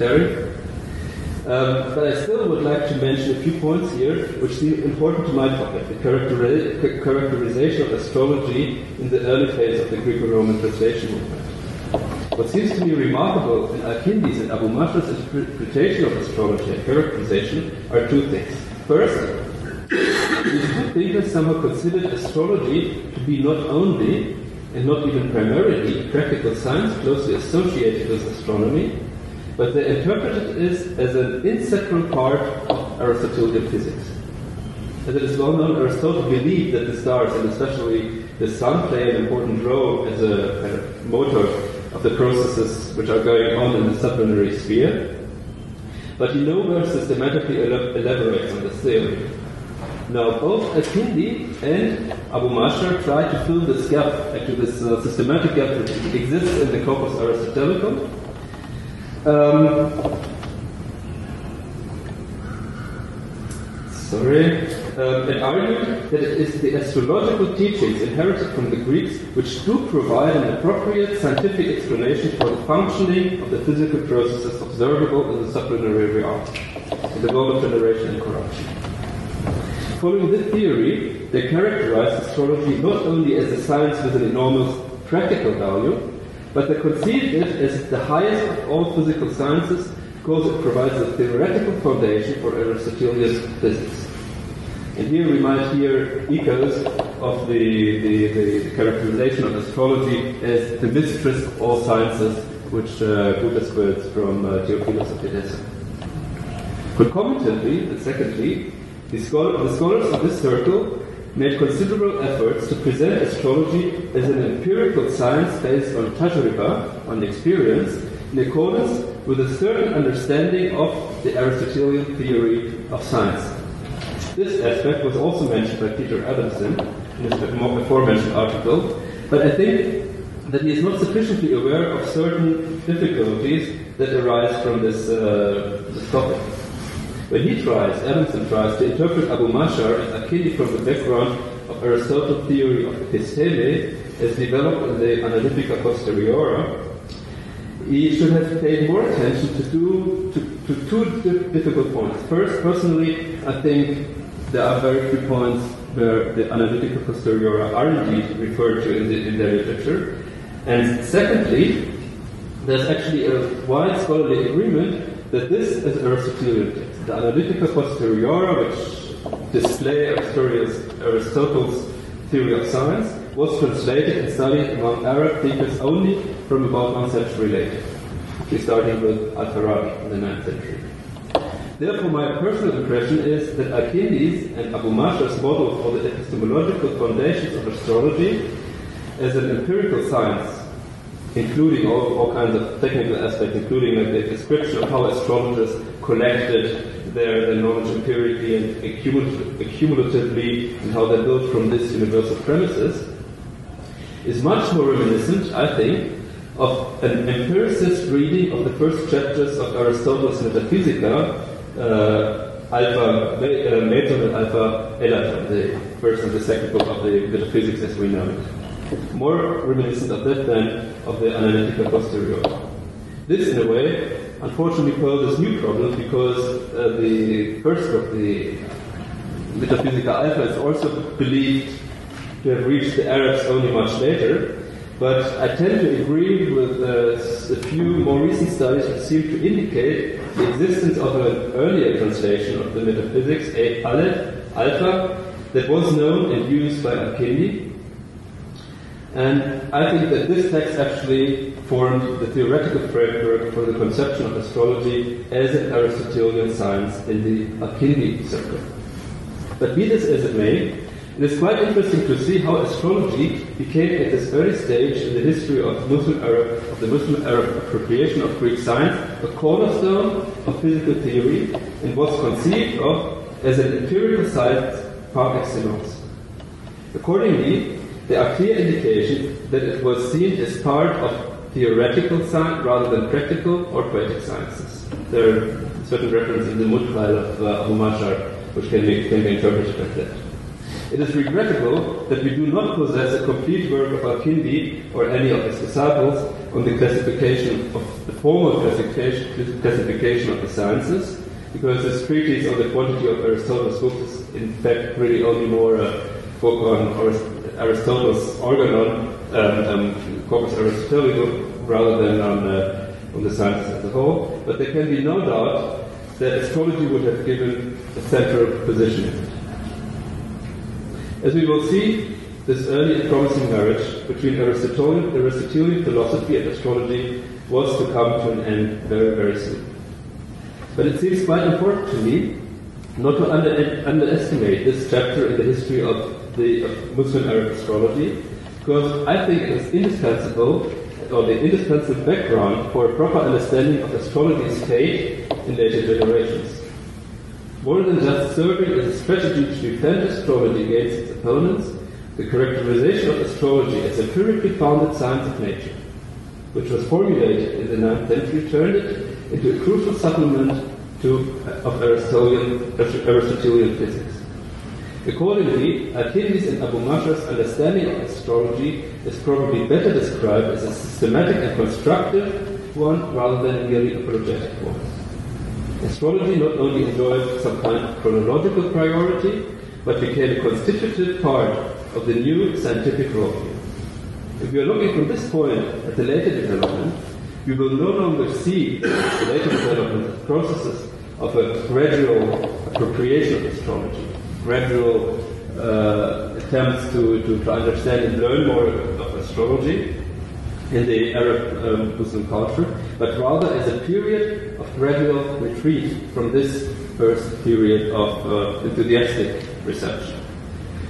Speaker 4: Um, but I still would like to mention a few points here which seem important to my topic, the characteri- characterization of astrology in the early phase of the Greco-Roman translation movement. What seems to me remarkable in Al-Kindi's and Abu Mashar's interpretation of astrology and characterization are two things. First, these two thinkers somehow considered astrology to be not only, and not even primarily, a practical science closely associated with astronomy, but they interpreted it as an inseparable part of Aristotelian physics. As it is well known, Aristotle believed that the stars, and especially the sun, play an important role as a kind of motor of the processes which are going on in the sublunary sphere, but he nowhere systematically elaborates on this theory. Now, both Al-Kindi and Abu Mashar try to fill this gap, actually this uh, systematic gap that exists in the Corpus Aristotelicum. Um, sorry um, and argued that it is the astrological teachings inherited from the Greeks which do provide an appropriate scientific explanation for the functioning of the physical processes observable in the sublunary realm, in the world of generation and corruption. Following this theory, they characterized astrology not only as a science with an enormous practical value, but they conceived it as the highest of all physical sciences because it provides a theoretical foundation for Aristotelian physics. And here we might hear echoes of the, the, the, characterization of astrology as the mistress of all sciences, which uh, quotes from uh, Theophilus of Edessa. Concomitantly, and secondly, the, scholar, the, scholars of this circle made considerable efforts to present astrology as an empirical science based on tajriba, on experience, in accordance with a certain understanding of the Aristotelian theory of science. This aspect was also mentioned by Peter Adamson in his aforementioned article, but I think that he is not sufficiently aware of certain difficulties that arise from this, uh, this topic. When he tries, Adamson tries to interpret Abu Mashar and Al-Kindi from the background of Aristotle's theory of episteme as developed in the Analytica Posteriora, he should have paid more attention to, do, to, to two difficult points. First, personally, I think there are very few points where the Analytica Posteriora are indeed referred to in, the, in their literature. And secondly, there's actually a wide scholarly agreement that this is Aristotelian. The Analytica Posteriora, which display Aristotle's theory of science, was translated and studied among Arab thinkers only from about one century later, starting with Al-Farabi in the 9th century. Therefore, my personal impression is that Al-Kindi's and Abu Mashar's model for the epistemological foundations of astrology as an empirical science including all, all kinds of technical aspects, including like the description of how astrologers collected their, their knowledge empirically and accumulatively, and how they're built from this universal premises, is much more reminiscent, I think, of an empiricist reading of the first chapters of Aristotle's Metaphysica, uh, Alpha, uh, Meton and Alpha Elaton, the first and the second book of the Metaphysics as we know it more reminiscent of that than of the Analytica Posterior. This, in a way, unfortunately poses new problems because uh, the first of the Metaphysica Alpha is also believed to have reached the Arabs only much later. But I tend to agree with uh, a few more recent studies which seem to indicate the existence of an earlier translation of the metaphysics, A Aleph, Alpha, that was known and used by Al-Kindi, and I think that this text actually formed the theoretical framework for the conception of astrology as an Aristotelian science in the Al-Kindi circle. But be this as it may, it is quite interesting to see how astrology became at this early stage in the history of Muslim Arab of the Muslim Arab appropriation of Greek science, a cornerstone of physical theory, and was conceived of as an empirical science par excellence. Accordingly, there are clear indications that it was seen as part of theoretical science rather than practical or poetic sciences. There are certain references in the Mudkhal of uh, which can be, can be interpreted like that. It is regrettable that we do not possess a complete work of Al-Kindi or any of his disciples on the classification of the formal classification, classification of the sciences, because this treatise on the quantity of Aristotle's books is in fact really only more a book on Aristotle's organon, um, um, corpus Aristotelicum, rather than on, uh, on the sciences as a whole. But there can be no doubt that astrology would have given a central position. As we will see, this early and promising marriage between Aristotelian, Aristotelian philosophy and astrology was to come to an end very, very soon. But it seems quite important to me not to under, underestimate this chapter in the history of the Muslim Arab astrology, because I think it is indispensable, or the indispensable background for a proper understanding of astrology's fate in later generations. More than just serving as a strategy to defend astrology against its opponents, the characterization of astrology as empirically founded science of nature, which was formulated in the 9th century, turned it into a crucial supplement to, uh, of Aristotelian, Aristotelian physics. Accordingly, Al-Kindi's and Abu Mashar's understanding of astrology is probably better described as a systematic and constructive one rather than merely apologetic one. Astrology not only enjoyed some kind of chronological priority, but became a constitutive part of the new scientific worldview. If we are looking from this point at the later development, we will no longer see the later development processes of a gradual appropriation of astrology gradual uh, attempts to, to, to, understand and learn more of astrology in the Arab um, Muslim culture, but rather as a period of gradual retreat from this first period of uh, enthusiastic reception.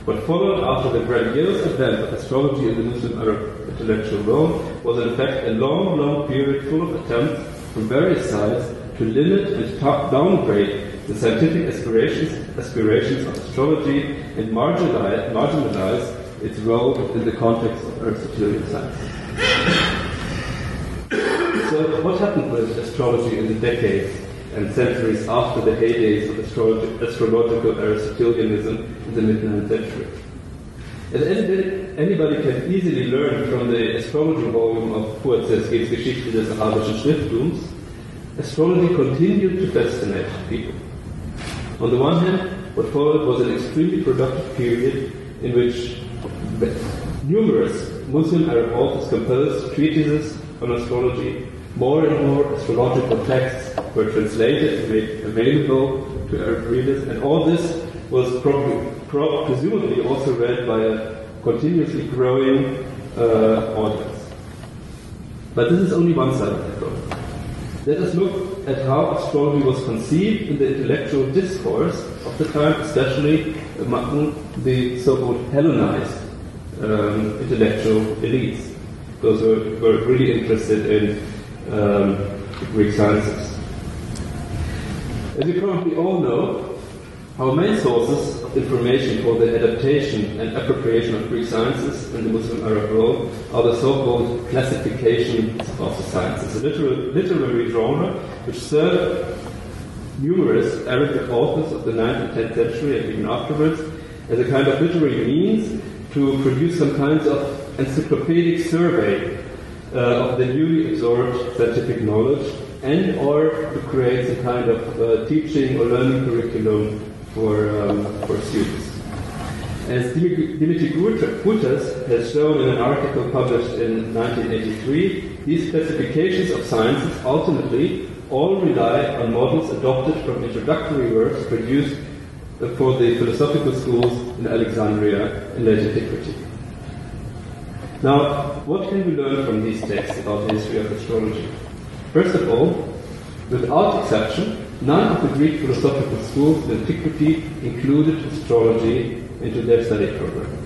Speaker 4: What followed after the grandiose advent of astrology in the Muslim Arab intellectual world was in fact a long, long period full of attempts from various sides to limit and top downgrade the scientific aspirations, aspirations of astrology and marginalize, marginalize its role in the context of Aristotelian science. so, what happened with astrology in the decades and centuries after the heydays of astrological Aristotelianism in the mid-9th century. As anybody can easily learn from the astrology volume of Fuat Sezgin's Geschichte des arabischen Schrifttums, astrology continued to fascinate people. On the one hand, what followed was an extremely productive period in which numerous Muslim Arab authors composed treatises on astrology more and more astrological texts were translated and made available to Arab readers, and all this was probably, pro- presumably also read by a continuously growing uh, audience. But this is only one side of the coin. Let us look at how astrology was conceived in the intellectual discourse of the time, especially among the so-called Hellenized um, intellectual elites, those who were really interested in um, Greek sciences. As you probably all know, our main sources information for the adaptation and appropriation of Greek sciences in the Muslim Arab world are the so-called classifications of the sciences, a literary, literary genre which served numerous Arabic authors of the 9th and 10th century and even afterwards as a kind of literary means to produce some kinds of encyclopedic survey uh, of the newly absorbed scientific knowledge and or to create some kind of uh, teaching or learning curriculum for, um, for students. As Dimitri Gutas has shown in an article published in 1983, these classifications of sciences ultimately all rely on models adopted from introductory works produced for the philosophical schools in Alexandria in late antiquity. Now, what can we learn from these texts about the history of astrology? First of all, without exception, none of the Greek philosophical schools in antiquity included astrology into their study program.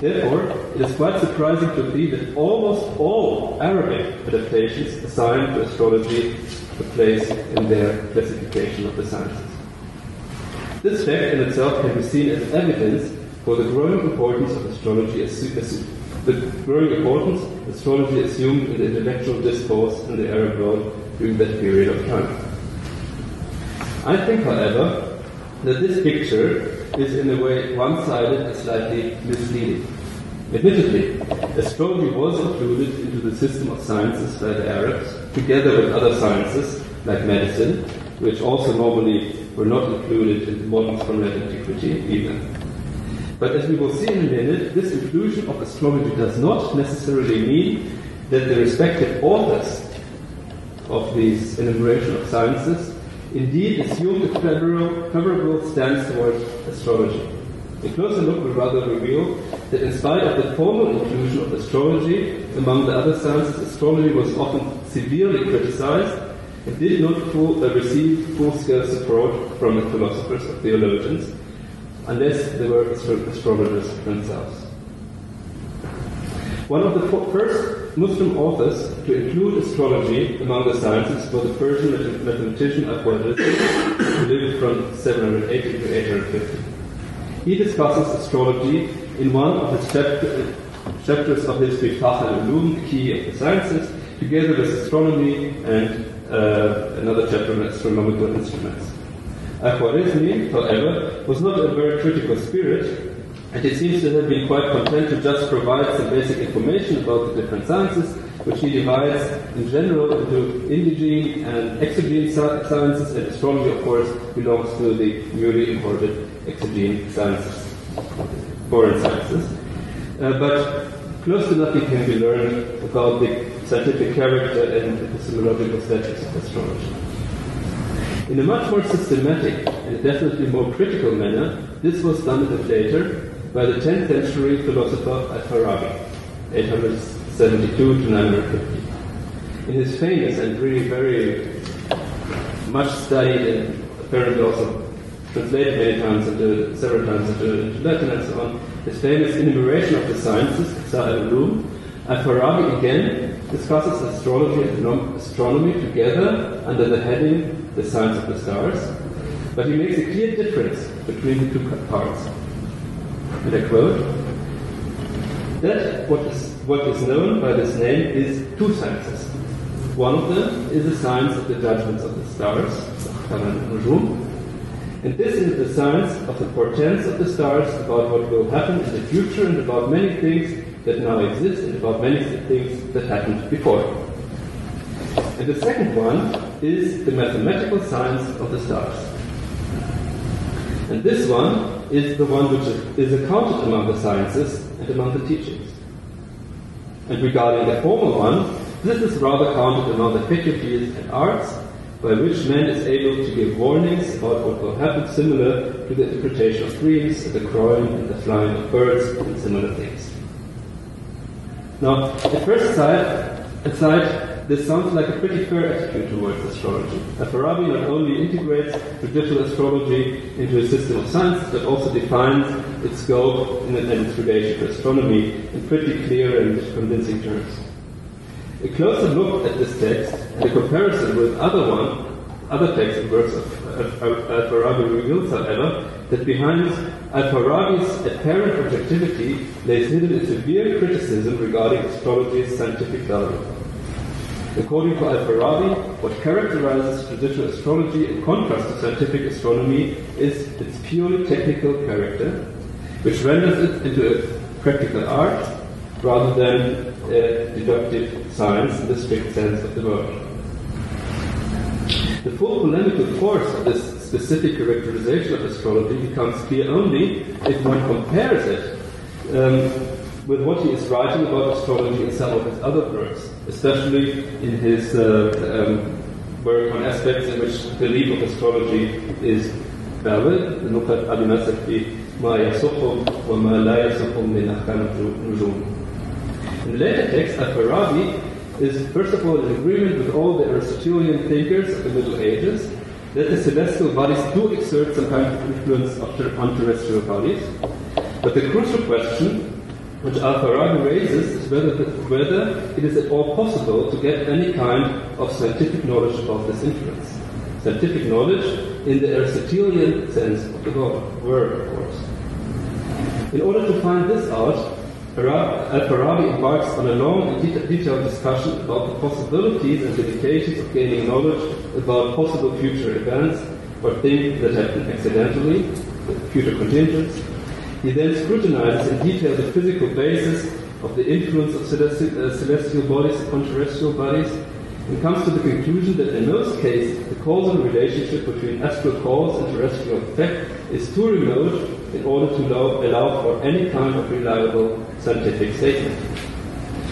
Speaker 4: Therefore, it is quite surprising to see that almost all Arabic adaptations assigned to astrology a place in their classification of the sciences. This fact in itself can be seen as evidence for the growing importance of astrology as, the growing importance astrology assumed in the intellectual discourse in the Arab world during that period of time. I think, however, that this picture is in a way one-sided and slightly misleading. Admittedly, astrology was included into the system of sciences by the Arabs, together with other sciences like medicine, which also normally were not included in the models from late antiquity either. But as we will see in a minute, this inclusion of astrology does not necessarily mean that the respective authors of these enumeration of sciences indeed assume a favorable, favorable stance towards astrology. A closer look will rather reveal that in spite of the formal inclusion of astrology among the other sciences, astrology was often severely criticized and did not full, uh, receive full-scale support from the philosophers or theologians, unless they were astrologers themselves. One of the first Muslim authors to include astrology among the sciences for the Persian mathematician al-Khwarizmi, who lived from 780 to 850. He discusses astrology in one of his chapter, chapters of his Miftah al-Ulum, Key of the Sciences, together with astronomy and uh, another chapter on astronomical instruments. al-Khwarizmi, however, was not a very critical spirit, and he seems to have been quite content to just provide some basic information about the different sciences, which he divides in general into indigene and exogene sciences, and astrology, of course, belongs to the newly imported exogene sciences, foreign sciences. Uh, but close to nothing can be learned about the scientific character and epistemological status of astrology. In a much more systematic and definitely more critical manner, this was done a later by the 10th century philosopher Al-Farabi, 872 to 950. In his famous and really very much studied and apparently also translated many times into several times into, into Latin and so on. His famous enumeration of the sciences, Ulum, Al-Farabi again discusses astrology and astronomy together under the heading The Science of the Stars, but he makes a clear difference between the two parts. And I quote, that what is, what is known by this name is two sciences. One of them is the science of the judgments of the stars, and this is the science of the portents of the stars about what will happen in the future and about many things that now exist and about many things that happened before. And the second one is the mathematical science of the stars. And this one is the one which is accounted among the sciences and among the teachings. And regarding the former one, this is rather counted among the faculties and arts, by which man is able to give warnings about what will happen, similar to the interpretation of dreams, the crowing and the flying of birds, and similar things. Now, at first sight, sight, this sounds like a pretty fair attitude towards astrology. Al-Farabi not only integrates traditional astrology into a system of science, but also defines its scope and its relation to astronomy in pretty clear and convincing terms. A closer look at this text and a comparison with other one, other texts and works of Al-Farabi reveals, however, that behind Al-Farabi's apparent objectivity lays hidden a severe criticism regarding astrology's scientific value. According to Al-Farabi, what characterizes traditional astrology in contrast to scientific astronomy is its purely technical character, which renders it into a practical art rather than a deductive science in the strict sense of the word. The full polemical force of this specific characterization of astrology becomes clear only if one compares it um, with what he is writing about astrology in some of his other works, especially in his uh, um, work on aspects in which belief of astrology is valid, the Nukat al-Nasafi, ما يصح وما لا يصح من أحكام النجوم. In the later text, Al-Farabi is first of all in agreement with all the Aristotelian thinkers of the Middle Ages that the celestial bodies do exert some kind of influence on terrestrial bodies. But the crucial question which Al-Farabi raises is whether, the, whether it is at all possible to get any kind of scientific knowledge about this influence. Scientific knowledge in the Aristotelian sense of the word, of course. In order to find this out, Al-Farabi embarks on a long and detailed discussion about the possibilities and limitations of gaining knowledge about possible future events or things that happen accidentally, future contingents. He then scrutinizes in detail the physical basis of the influence of celestial, uh, celestial bodies upon terrestrial bodies and comes to the conclusion that in most cases the causal relationship between astral cause and terrestrial effect is too remote in order to allow, allow for any kind of reliable scientific statement.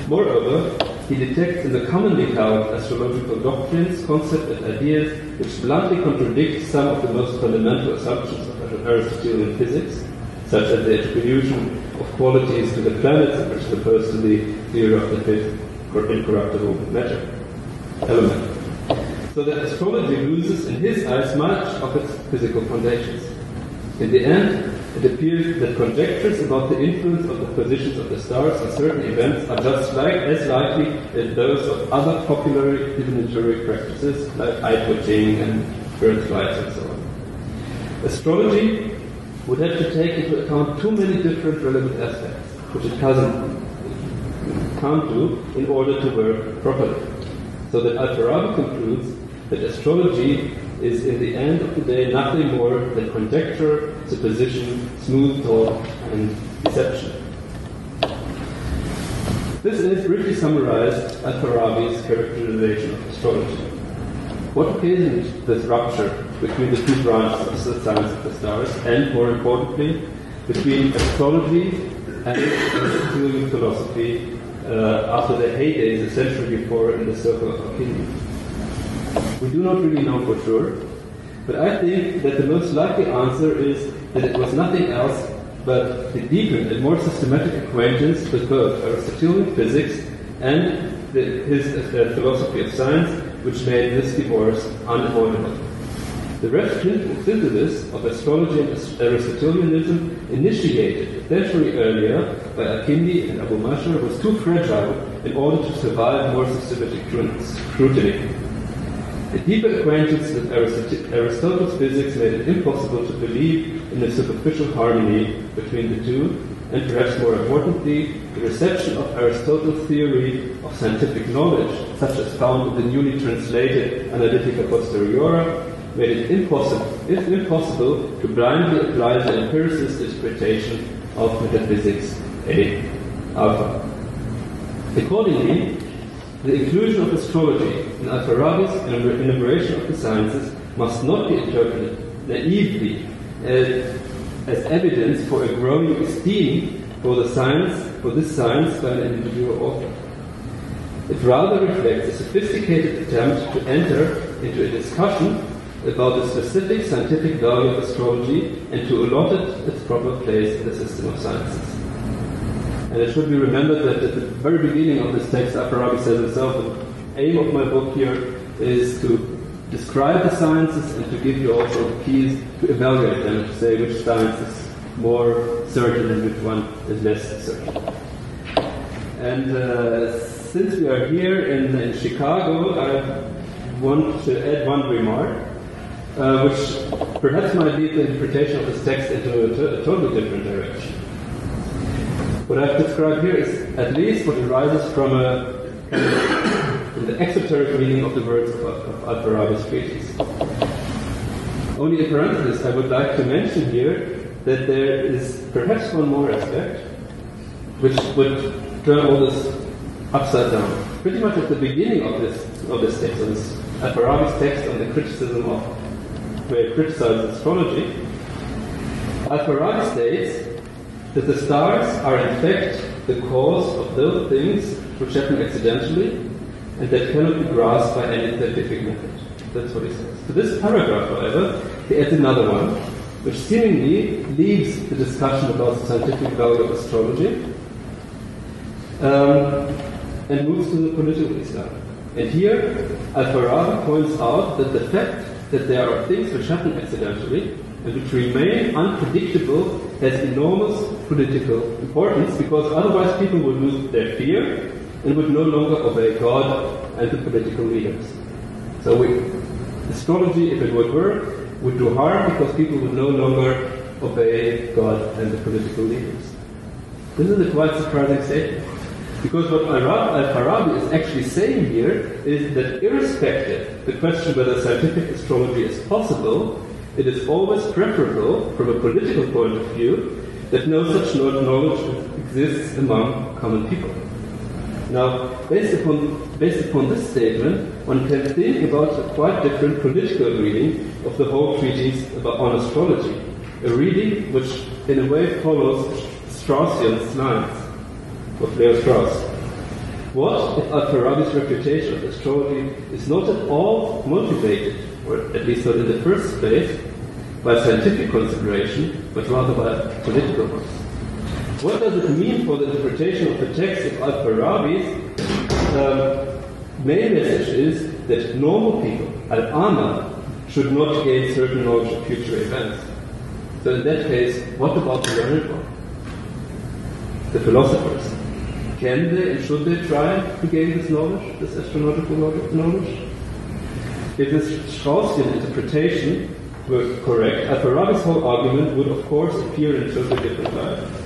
Speaker 4: Moreover, he detects in the commonly held astrological doctrines concepts and ideas which bluntly contradict some of the most fundamental assumptions of Aristotelian physics, such as the attribution of qualities to the planets, which refers to the theory of the fifth incorruptible matter element. So that astrology loses, in his eyes, much of its physical foundations. In the end, it appears that conjectures about the influence of the positions of the stars on certain events are just like, as likely as those of other popular divinatory practices like eye and bird flights and so on. Astrology would have to take into account too many different relevant aspects, which it doesn't come to in order to work properly. So that Al-Farabi concludes that astrology is in the end of the day nothing more than conjecture, supposition, smooth talk, and deception. This is briefly summarized Al-Farabi's characterization of astrology. What occasioned this rupture between the two branches of the science of the stars, and more importantly, between astrology and Aristotelian philosophy uh, after the heydays a century before in the circle of Al-Kindi? We do not really know for sure, but I think that the most likely answer is that it was nothing else but the deepened and more systematic acquaintance with both Aristotelian physics and the, his uh, philosophy of science, which made this divorce unavoidable. The synthesis of astrology and Aristotelianism, initiated a century earlier by Al-Kindi and Abu Mashar, was too fragile in order to survive more systematic scrutiny. A deeper acquaintance with Aristotle's physics made it impossible to believe in a superficial harmony between the two, and perhaps more importantly, the reception of Aristotle's theory of scientific knowledge, such as found in the newly translated Analytica Posteriora, made it impossible, if impossible to blindly apply the empiricist interpretation of metaphysics A alpha. Accordingly, the inclusion of astrology in Al-Farabi's enumeration of the sciences must not be interpreted naively as, as evidence for a growing esteem for the science, for this science by an individual author. It rather reflects a sophisticated attempt to enter into a discussion about the specific scientific value of astrology and to allot it its proper place in the system of sciences. And it should be remembered that at the very beginning of this text, Al-Farabi says himself, the aim of my book here is to describe the sciences and to give you also the keys to evaluate them, to say which science is more certain and which one is less certain. And uh, since we are here in, in, Chicago, I want to add one remark, uh, which perhaps might lead the interpretation of this text into a, a totally different direction. What I've described here is at least what arises from a from the exoteric meaning of the words of, of Al-Farabi's treatise. Only in parenthesis, I would like to mention here that there is perhaps one more aspect which would turn all this upside down. Pretty much at the beginning of this of this text, of this Al-Farabi's text on the criticism of where he criticizes astrology, Al-Farabi states that the stars are in fact the cause of those things which happen accidentally and that cannot be grasped by any scientific method. That's what he says. To this paragraph, however, he adds another one, which seemingly leaves the discussion about the scientific value of astrology um, and moves to the political Islam. And here, Al-Farabi points out that the fact that there are things which happen accidentally and which remain unpredictable has enormous political importance because otherwise people would lose their fear and would no longer obey God and the political leaders. So we, astrology, if it would work, would do harm because people would no longer obey God and the political leaders. This is a quite surprising statement. Because what Al-Farabi uh, is actually saying here is that irrespective the question whether scientific astrology is possible, it is always preferable, from a political point of view, that no such knowledge exists among common people. Now, based upon, based upon this statement, one can think about a quite different political reading of the whole treatise about, on astrology, a reading which, in a way, follows Straussian lines of Leo Strauss. What if Al-Farabi's reputation of astrology is not at all motivated or at least not in the first place, by scientific consideration, but rather by political ones. What does it mean for the interpretation of the text of Al-Farabi's um, main message is that normal people, al-ama, should not gain certain knowledge of future events. So in that case, what about the learned one? The philosophers. Can they and should they try to gain this knowledge, this astronomical knowledge? If this Straussian interpretation were correct, Al-Farabi's whole argument would of course appear in a totally different light.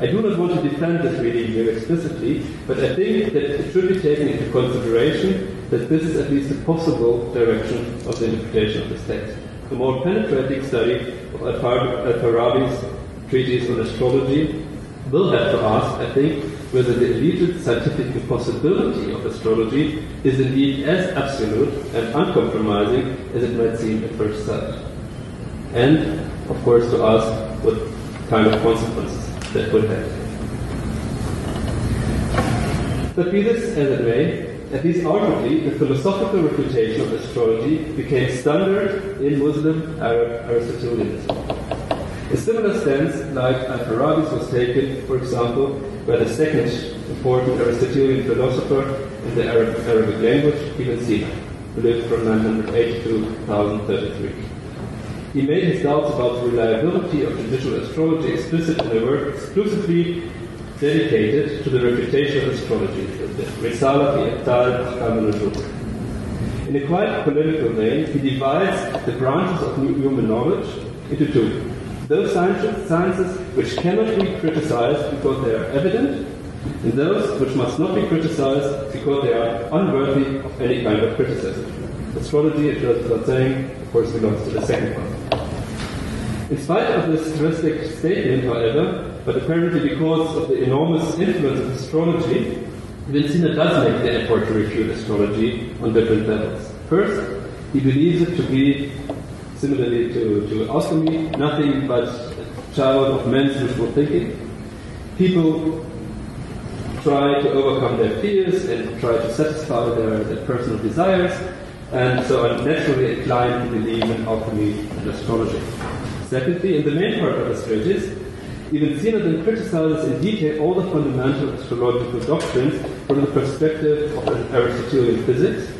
Speaker 4: I do not want to defend this reading here explicitly, but I think that it should be taken into consideration that this is at least a possible direction of the interpretation of this text. A more penetrating study of Al-Farabi's treatise on astrology will have to ask, I think, whether the alleged scientific impossibility of astrology is indeed as absolute and uncompromising as it might seem at first sight. And, of course, to ask what kind of consequences that would. But be this as it may, at least outwardly, the philosophical refutation of astrology became standard in Muslim Arab Aristotelianism. A similar stance, like Al-Farabi's, was taken, for example, by the second important Aristotelian philosopher in the Arab, Arabic language, Ibn Sina, who lived from 980 to 1033. He made his doubts about the reliability of judicial astrology explicit in a work exclusively dedicated to the refutation of astrology, the Risala fi Ibtal In a quite polemical vein, he divides the branches of human knowledge into two. Those sciences, which cannot be criticized because they are evident, and those which must not be criticized because they are unworthy of any kind of criticism. Astrology, it goes without saying, of course, belongs to the second one. In spite of this drastic statement, however, but apparently because of the enormous influence of astrology, Ibn Sina does make the effort to refute astrology on different levels. First, he believes it to be, similarly to, to alchemy, nothing but a child of men's wishful thinking. People try to overcome their fears and try to satisfy their, their personal desires, and so are naturally inclined to believe in alchemy and astrology. Secondly, in the main part of the treatise, Ibn Sina then criticizes in detail all the fundamental astrological doctrines from the perspective of Aristotelian physics,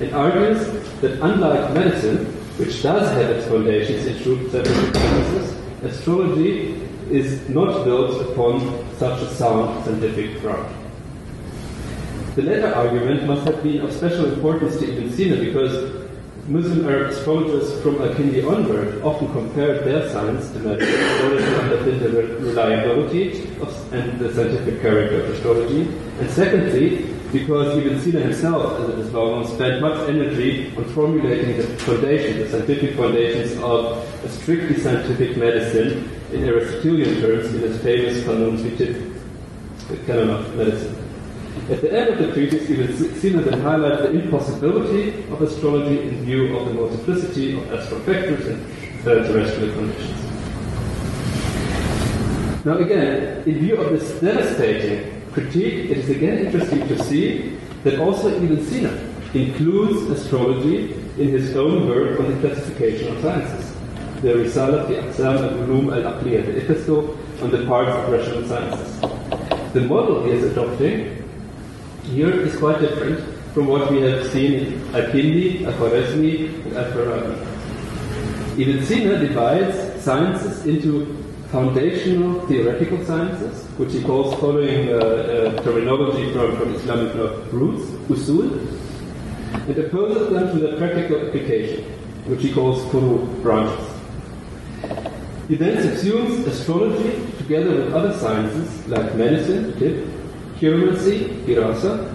Speaker 4: and argues that unlike medicine, which does have its foundations in true scientific premises, astrology is not built upon such a sound scientific ground. The latter argument must have been of special importance to Ibn Sina because Muslim Arab astrologers from Al-Kindi onward often compared their science to magic in order to underpin the reliability of, and the scientific character of astrology. And secondly, because Ibn Sina himself, as it is well known, spent much energy on formulating the foundations, the scientific foundations of a strictly scientific medicine in Aristotelian terms in his famous canon of medicine. At the end of the treatise, Ibn Sina then highlights the impossibility of astrology in view of the multiplicity of astral factors and terrestrial conditions. Now again, in view of this devastating critique, it is again interesting to see that also Ibn Sina includes astrology in his own work on the classification of sciences. The Risala fi Aqsam al-Ulum al-Aqliya, the epistle on the parts of rational sciences. The model he is adopting here is quite different from what we have seen in Al-Kindi, and Al-Farabi. Ibn Sina divides sciences into foundational theoretical sciences, which he calls following uh, uh, terminology from, from Islamic roots, usul, and opposes them to the practical application, which he calls furu, branches. He then subsumes astrology together with other sciences like medicine, tip, currency, firasa,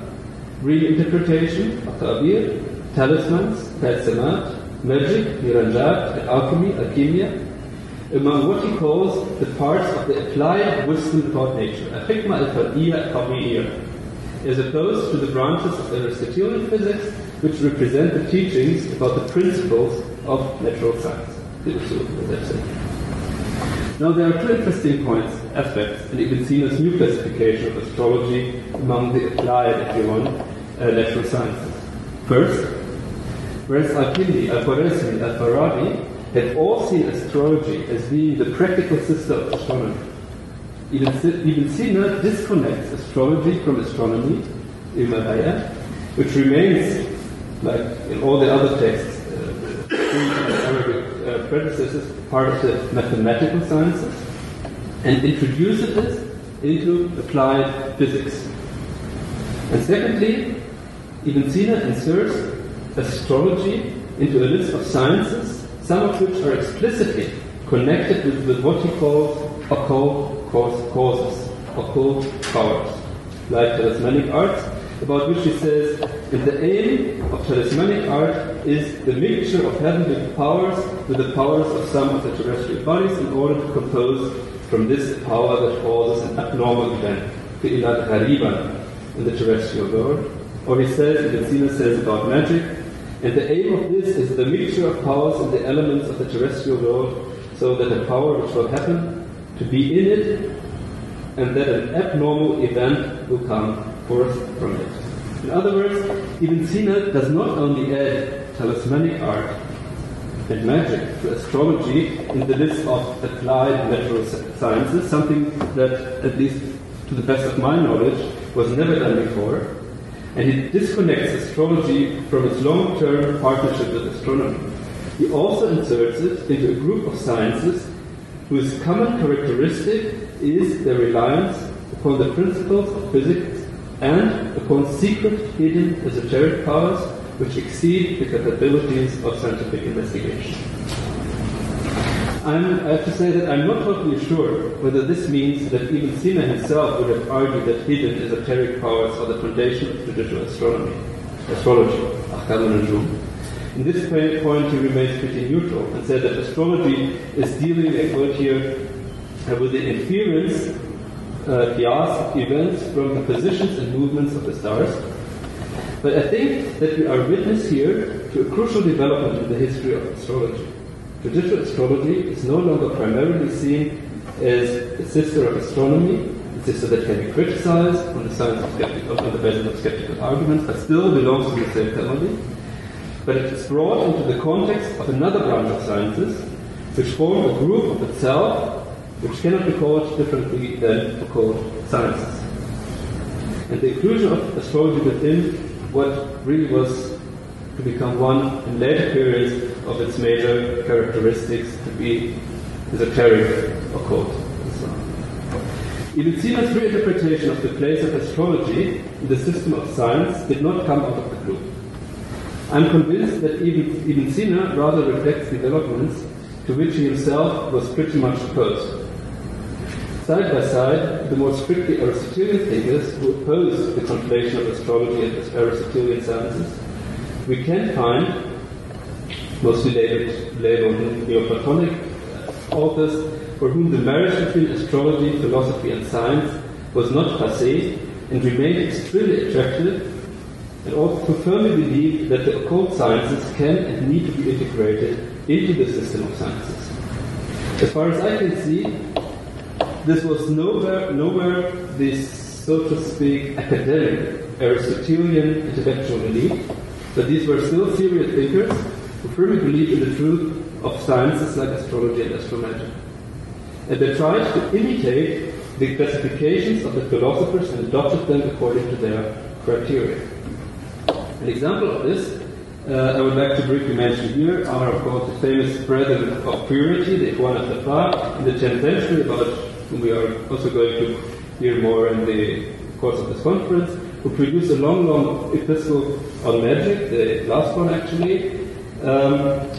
Speaker 4: reinterpretation, atabir, talismans, talsamat, magic, miranjat, alchemy, alchemia, among what he calls the parts of the applied wisdom about nature, al-hikmah al-fardiyya al as opposed to the branches of Aristotelian physics which represent the teachings about the principles of natural science. Now there are two interesting points, aspects in Ibn Sina's new classification of astrology among the applied, if you want, uh, natural sciences. First, whereas Al-Kindi, Al-Khwarizmi, Al-Farabi have all seen astrology as being the practical sister of astronomy. Ibn, Ibn Sina disconnects astrology from astronomy, Ilm al which remains, like in all the other texts, uh, predecessors, part of the mathematical sciences, and introduces it into applied physics. And secondly, Ibn Sina inserts astrology into a list of sciences some of which are explicitly connected with, with what he calls occult causes, occult powers, like talismanic arts, about which he says, that the aim of talismanic art is the mixture of heavenly powers with the powers of some of the terrestrial bodies in order to compose from this power that causes an abnormal event, fi'ilad ghariban, in the terrestrial world. Or he says, Ibn Sina says about magic, and the aim of this is the mixture of powers and the elements of the terrestrial world, so that a power which will happen to be in it, and that an abnormal event will come from it. In other words, Ibn Sina does not only add talismanic art and magic to astrology in the list of applied natural sciences, something that, at least to the best of my knowledge, was never done before and it disconnects astrology from its long-term partnership with astronomy. he also inserts it into a group of sciences whose common characteristic is their reliance upon the principles of physics and upon secret, hidden, esoteric powers which exceed the capabilities of scientific investigation. I'm, i have to say that I'm not totally sure whether this means that Ibn Sina himself would have argued that hidden esoteric powers are the foundation of traditional astronomy, astrology, In this point, he remains pretty neutral and said that astrology is dealing, quote here, uh, with the inference uh, of events from the positions and movements of the stars. But I think that we are witness here to a crucial development in the history of astrology. Traditional astrology is no longer primarily seen as a sister of astronomy, a sister that can be criticized on the science of skeptical, on the basis of skeptical arguments, but still belongs to the same family. But it is brought into the context of another branch of sciences, which form a group of itself, which cannot be called differently than occult sciences. And the inclusion of astrology within what really was to become one in later periods of its major characteristics to be esoteric occult Islam. Ibn Sina's reinterpretation of the place of astrology in the system of science did not come out of the blue. I'm convinced that Ibn, Ibn Sina rather reflects developments to which he himself was pretty much opposed. Side by side, the more strictly Aristotelian thinkers who opposed the conflation of astrology and Aristotelian sciences, we can find mostly labeled, labeled Neoplatonic uh, authors, for whom the marriage between astrology, philosophy, and science was not passé and remained extremely attractive, and also firmly believed that the occult sciences can and need to be integrated into the system of sciences. As far as I can see, this was nowhere, nowhere this, so to speak, academic Aristotelian intellectual elite, but these were still serious thinkers who firmly believed in the truth of sciences like astrology and astromagic. And they tried to imitate the classifications of the philosophers and adopted them according to their criteria. An example of this uh, I would like to briefly mention here are, of course, the famous brethren of purity, the Ikhwan al in the 10th century, about whom we are also going to hear more in the course of this conference, who produced a long, long epistle on magic, the last one actually, um,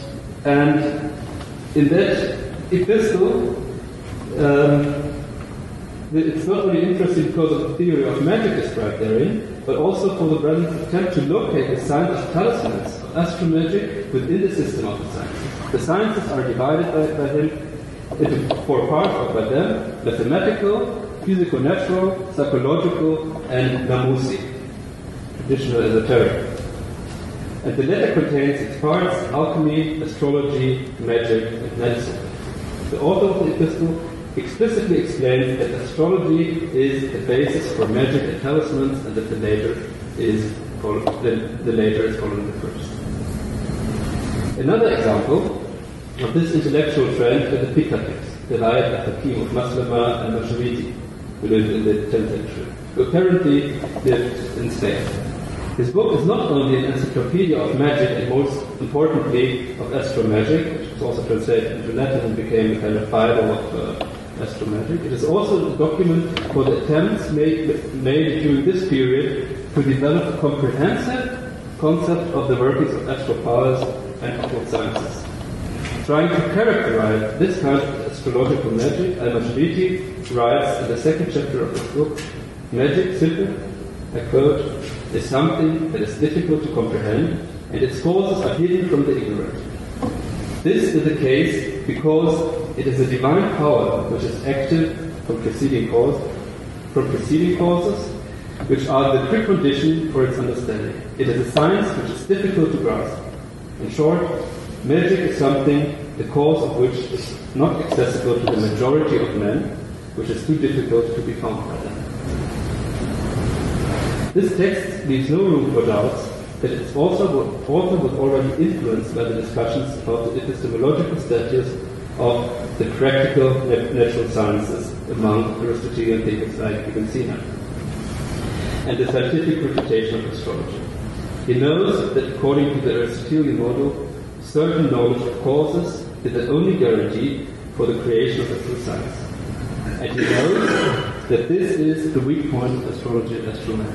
Speaker 4: and in that epistle, um, it's not only interesting because of the theory of magic described therein, but also for the brother's attempt to locate the science of talismans, of astromagic, within the system of the sciences. The sciences are divided by, by him into four parts, or by them, mathematical, physical-natural, psychological, and namusi, traditional esoteric. And the letter contains its parts alchemy, astrology, magic, and medicine. The author of the epistle explicitly explains that astrology is the basis for magic and talismans, and that the later is the, the later is following the first. Another example of this intellectual trend are the Picatrix, the Raed al-Hakim of Maslama and Mashariti, who lived in the 10th century, who apparently lived in Spain. His book is not only an encyclopedia of magic and most importantly of astromagic, which was also translated into Latin and became a kind of Bible of uh, astromagic. It is also a document for the attempts made, made during this period to develop a comprehensive concept of the workings of astral powers and occult sciences. Trying to characterize this kind of astrological magic, Al-Majriti writes in the second chapter of his book, Magic, simple, I quote, is something that is difficult to comprehend, and its causes are hidden from the ignorant. This is the case because it is a divine power which is active from preceding cause, from preceding causes, which are the precondition for its understanding. It is a science which is difficult to grasp. In short, magic is something the cause of which is not accessible to the majority of men, which is too difficult to be found by them. This text leaves no room for doubts that its author, author was already influenced by the discussions about the epistemological status of the practical natural sciences among Aristotelian thinkers like Sina, and the scientific reputation of astrology. He knows that according to the Aristotelian model, certain knowledge of causes is the only guarantee for the creation of a true science. And he knows that this is the weak point of astrology and astronomy.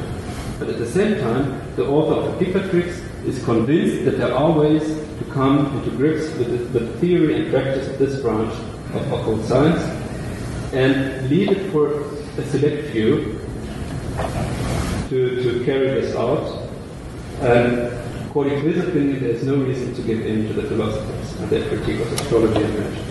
Speaker 4: But at the same time, the author of the Picatrix is convinced that there are ways to come into grips with the, the theory and practice of this branch of occult science and leave it for a select few to, to carry this out. And according to his opinion, there is no reason to give in to the philosophers and their critique of astrology and magic.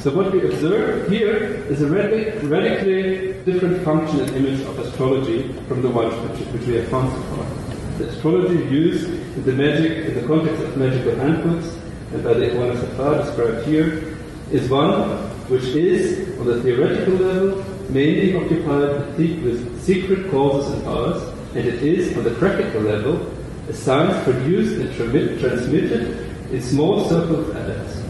Speaker 4: So what we observe here is a radically different function and image of astrology from the one which, which we have found so far. The astrology used in the magic in the context of magical handbooks and by the Ikhwan al-Safa described here is one which is, on the theoretical level, mainly occupied with secret causes and powers, and it is, on the practical level, a science produced and transmitted in small circles of adepts.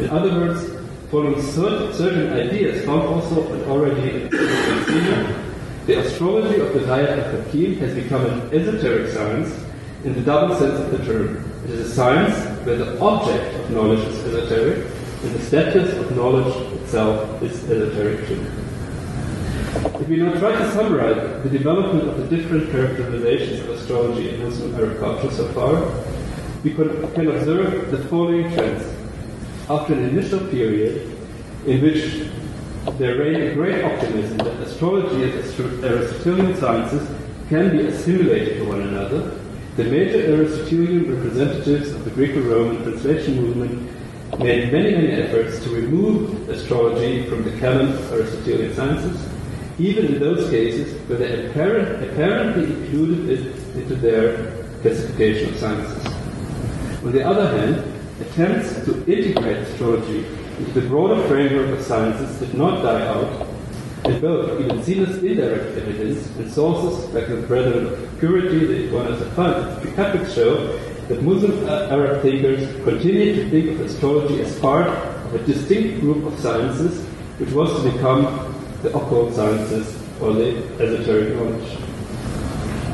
Speaker 4: In other words, following certain ideas found also and already the astrology of the Diet of Hakim has become an esoteric science in the double sense of the term. It is a science where the object of knowledge is esoteric and the status of knowledge itself is esoteric too. If we now try to summarize the development of the different characterizations of astrology in Muslim Arab culture so far, we can observe the following trends. After an initial period in which there reigned a great optimism that astrology and Aristotelian sciences can be assimilated to one another, the major Aristotelian representatives of the Greco-Roman translation movement made many, many efforts to remove astrology from the canon of Aristotelian sciences, even in those cases where they apparent, apparently included it into their classification of sciences. On the other hand, attempts to integrate astrology into the broader framework of sciences did not die out, and both Ibn Sina's indirect evidence and sources like the Brethren of Purity, the Iguanas of the Picatrix show that Muslim uh, Arab thinkers continued to think of astrology as part of a distinct group of sciences which was to become the occult sciences or the esoteric knowledge.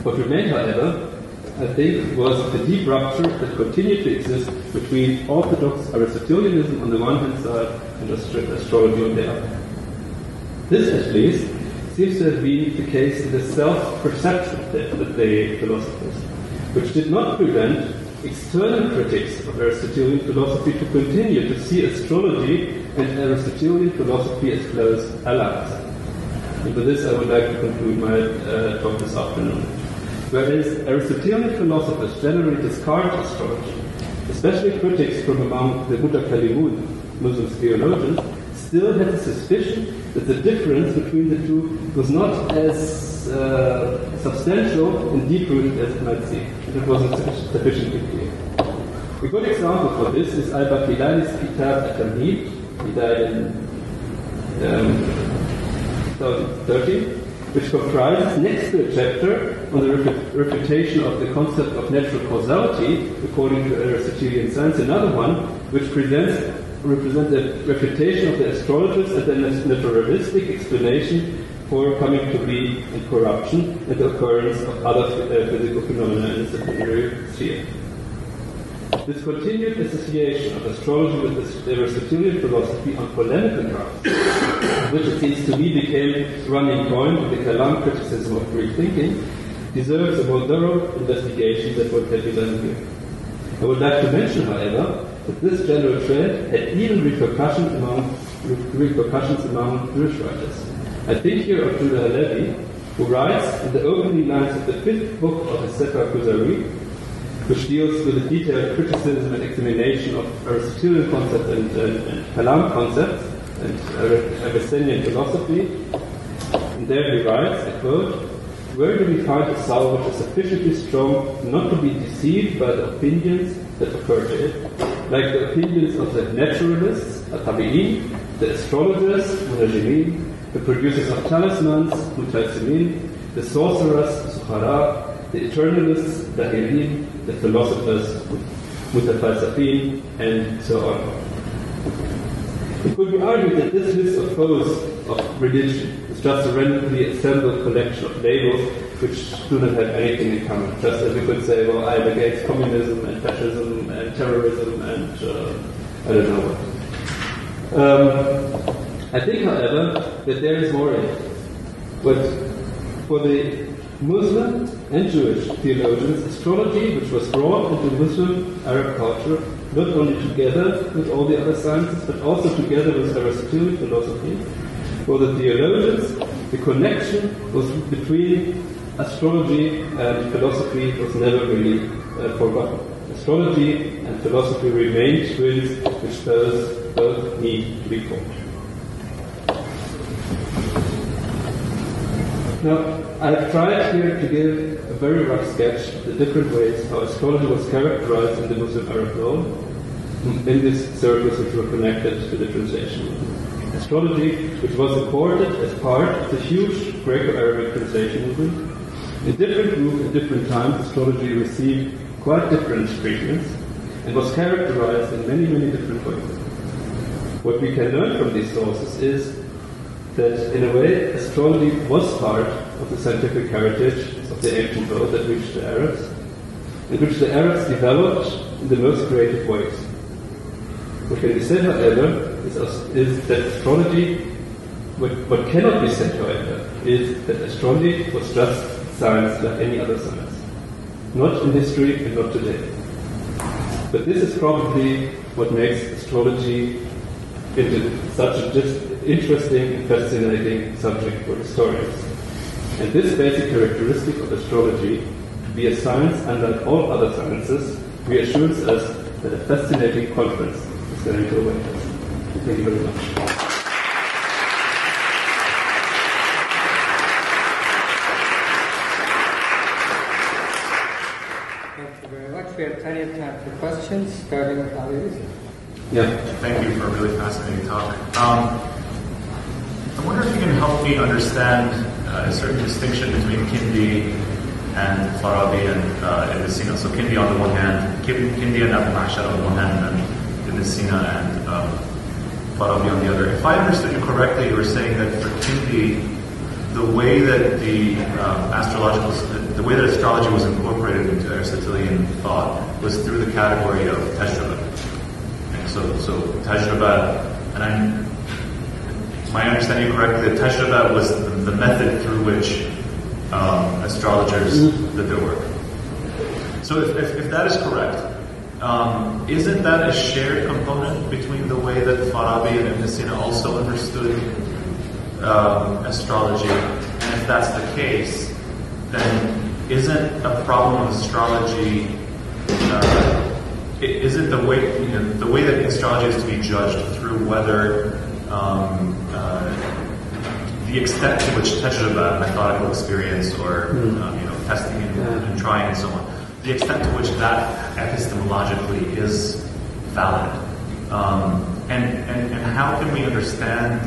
Speaker 4: What remained, however, I think, was the deep rupture that continued to exist between orthodox Aristotelianism on the one hand side and astrology on the other. This, at least, seems to have been the case in the self-perception of the philosophers, which did not prevent external critics of Aristotelian philosophy to continue to see astrology and Aristotelian philosophy as close allies. And with this, I would like to conclude my uh, talk this afternoon. Whereas Aristotelian philosophers generally discard astrology, especially critics from among the Mutakallimun, Muslim theologians, still had the suspicion that the difference between the two was not as uh, substantial and deep-rooted as it might seem. It wasn't sufficiently clear. A good example for this is al-Baqillani's Kitab at-Tamhid. He died in um, 2013, which comprises, next to a chapter on the refutation of the concept of natural causality, according to Aristotelian science, another one which presents represent the refutation of the astrologers and the naturalistic explanation for coming to be in corruption and the occurrence of other uh, physical phenomena in the secondary sphere. This continued association of astrology with the Aristotelian philosophy on polemical grounds, which it seems to me became running point of the Kalam criticism of Greek thinking, deserves a more thorough investigation than what can be done here. I would like to mention, however, that this general trend had even repercussions among, repercussions among Jewish writers. I think here of Judah Halevi, who writes in the opening lines of the fifth book of his Sefer Kuzari, which deals with the detailed criticism and examination of Aristotelian concepts and, and, and Kalam concepts and Avicennian philosophy. And there he writes, I quote, where do we find a soul which is sufficiently strong not to be deceived by the opinions that occur to it, like the opinions of the naturalists, Atabi'in, the astrologers, Munajimin, the producers of talismans, Mutasimin, the sorcerers, Sukhara, the eternalists, Dahirin, the philosophers, Mutafalsafin, and so on. It could be argued that this list of foes of religion is just a randomly assembled collection of labels which do not have anything in common. Just as we could say, well, I'm against communism and fascism and terrorism and uh, I don't know what. Um, I think, however, that there is more in it. But for the Muslim and Jewish theologians, astrology, which was brought into Muslim Arab culture, not only together with all the other sciences, but also together with Aristotelian philosophy, for the theologians, the connection was between astrology and philosophy was never really uh, forgotten. Astrology and philosophy remain twins which both, both need to be taught. Now, I've tried here to give a very rough sketch of the different ways how astrology was characterized in the Muslim Arab world in these circles which were connected to the translation. Astrology, which was imported as part of the huge Greco-Arabic translation movement, in different groups at different times, astrology received quite different treatments and was characterized in many, many different ways. What we can learn from these sources is that in a way astrology was part of the scientific heritage of the ancient world that reached the Arabs, in which the Arabs developed in the most creative ways. What can be said, however, is, is that astrology, what, what cannot be said, however, is that astrology was just science like any other science. Not in history and not today. But this is probably what makes astrology into such a interesting and fascinating subject for historians. And this basic characteristic of astrology, to be a science unlike all other sciences, reassures us that a fascinating conference is going to await us. Thank you very much.
Speaker 3: Thank you very much. We have plenty of time for questions, starting with Ali
Speaker 4: Yeah.
Speaker 5: Thank you for a really fascinating talk. Um, I wonder if you can help me understand uh, a certain distinction between Kindi and Farabi and uh, Ibn Sina. So Kindi on the one hand, Kindi and Abu Ma'shar on the one hand, and Ibn Sina and um, Farabi on the other. If I understood you correctly, you were saying that for Kindi, the way that the um, astrological, the way that astrology was incorporated into Aristotelian thought was through the category of. And so, so tajribah, and I'm my understanding correctly, that Tajriba was the, the, method through which um, astrologers mm-hmm. did their work. So if, if, if that is correct, um, isn't that a shared component between the way that Farabi and Ibn Sina also understood um, astrology? And if that's the case, then isn't a problem of astrology? Uh, is it the way you know, the way that astrology is to be judged through whether um, uh, the extent to which touch tajriba, methodical experience, or mm. um, you know testing and, yeah. and, trying and so on, the extent to which that epistemologically is valid, um, and, and and how can we understand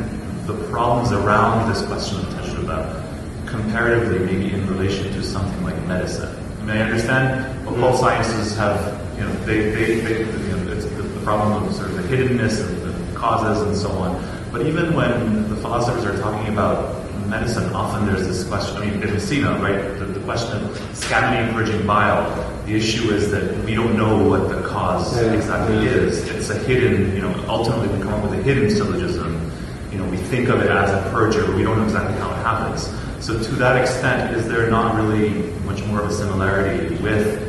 Speaker 5: the problems around this question of tajriba comparatively, maybe in relation to something like medicine? I mean, I understand what all sciences have, you know, they, they, they you know, it's the, the problem of sort of the hiddenness of the causes and so on. But even when the philosophers are talking about medicine, often there's this question, I mean, Ibn Sina, right? The, the question of scammony purging bile. The issue is that we don't know what the cause yeah. exactly yeah. is. It's a hidden, you know, ultimately we come up with a hidden syllogism. You know, we think of it as a purger, but we don't know exactly how it happens. So to that extent, is there not really much more of a similarity with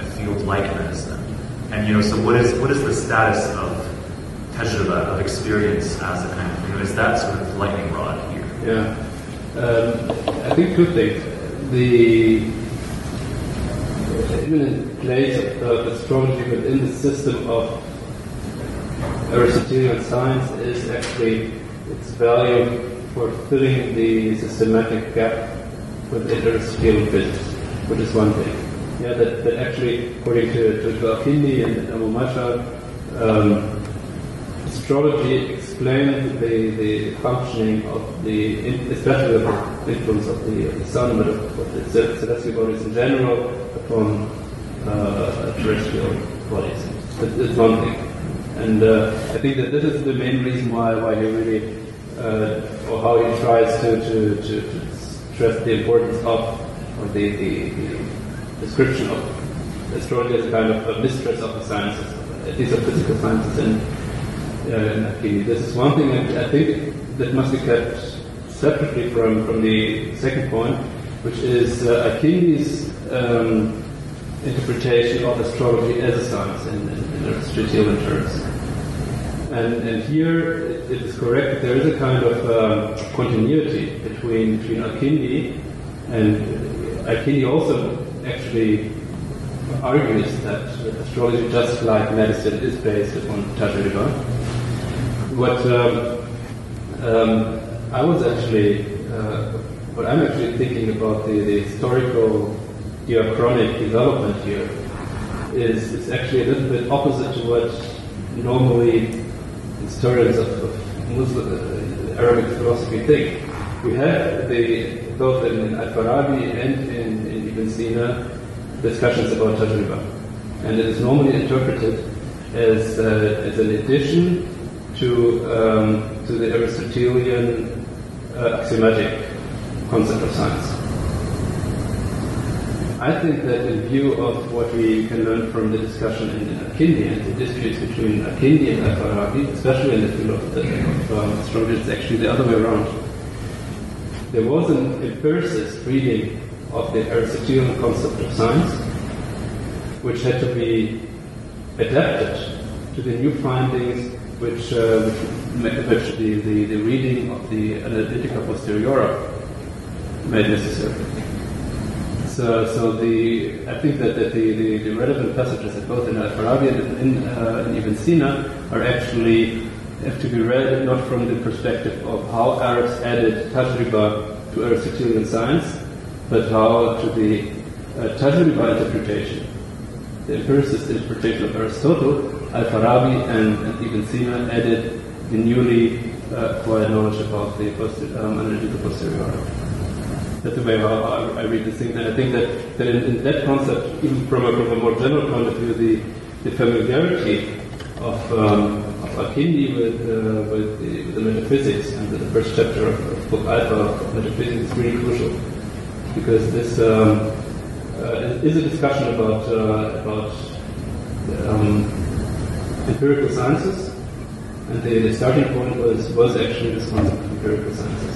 Speaker 5: a field like medicine? And you know, so what is what is the status of tajriba, of experience as a kind of, you know, is that sort of lightning rod here?
Speaker 4: Yeah. Um, I think two things. The imminent place of, of astrology within the system of Aristotelian science is actually its value for filling the systematic gap with Aristotelian physics, which is one thing. Yeah, that, that actually, according to, to Kindi and Abu Ma'shar, um, astrology explains the, the functioning of the, especially the influence of the, of the sun, but of the celestial bodies in general upon uh, terrestrial bodies. It's one thing. And uh, I think that this is the main reason why, why he really uh, or how he tries to, to, to, to stress the importance of, or the, the, the description of astrology as a kind of a mistress of the sciences, at least of physical sciences in, uh, Akini. This is one thing I, I think that must be kept separately from, from the second point, which is uh, Akini's um, interpretation of astrology as a science in, in, in Aristotelian terms. And, and here it, is correct that there is a kind of um, continuity between, between Al-Kindi and Al-Kindi also actually argues that astrology, just like medicine, is based upon Tajriba. What um, um, I was actually, uh, what I'm actually thinking about the, the historical diachronic development here is, is actually a little bit opposite to what normally historians of, of Muslim, uh, Arabic philosophy think. We have the, both in Al-Farabi and in, in Ibn Sina discussions about Tajriba. And it is normally interpreted as, uh, as an addition to, um, to the Aristotelian uh, axiomatic concept of science. I think that in view of what we can learn from the discussion in Al-Kindi and the disputes between Al-Kindi and Al-Farabi, especially in the field of, of um, astrology, it's actually the other way around. There was an empiricist reading of the Aristotelian concept of science, which had to be adapted to the new findings which, uh, which, the, the, the, reading of the Analytica Posteriora made necessary. So, so the, I think that, that the, the, the relevant passages both in Al-Farabi and in, uh, in Ibn Sina are actually have to be read not from the perspective of how Arabs added tajriba to Aristotelian science, but how to the uh, tajriba interpretation, the empiricist interpretation of Aristotle, Al-Farabi and, and Ibn Sina added the newly uh, acquired knowledge about the poster, um, analytica posterior. That's the way how I, I read this thing, and I think that, that in, in, that concept, even from a, from a more general point of view, the, the familiarity of, um, of Al-Kindi with, uh, with, the, with, the, metaphysics and the first chapter of, of Book Alpha of Metaphysics is really crucial because this um, uh, is a discussion about uh, about um, empirical sciences, and the, starting point was was actually this concept of empirical sciences.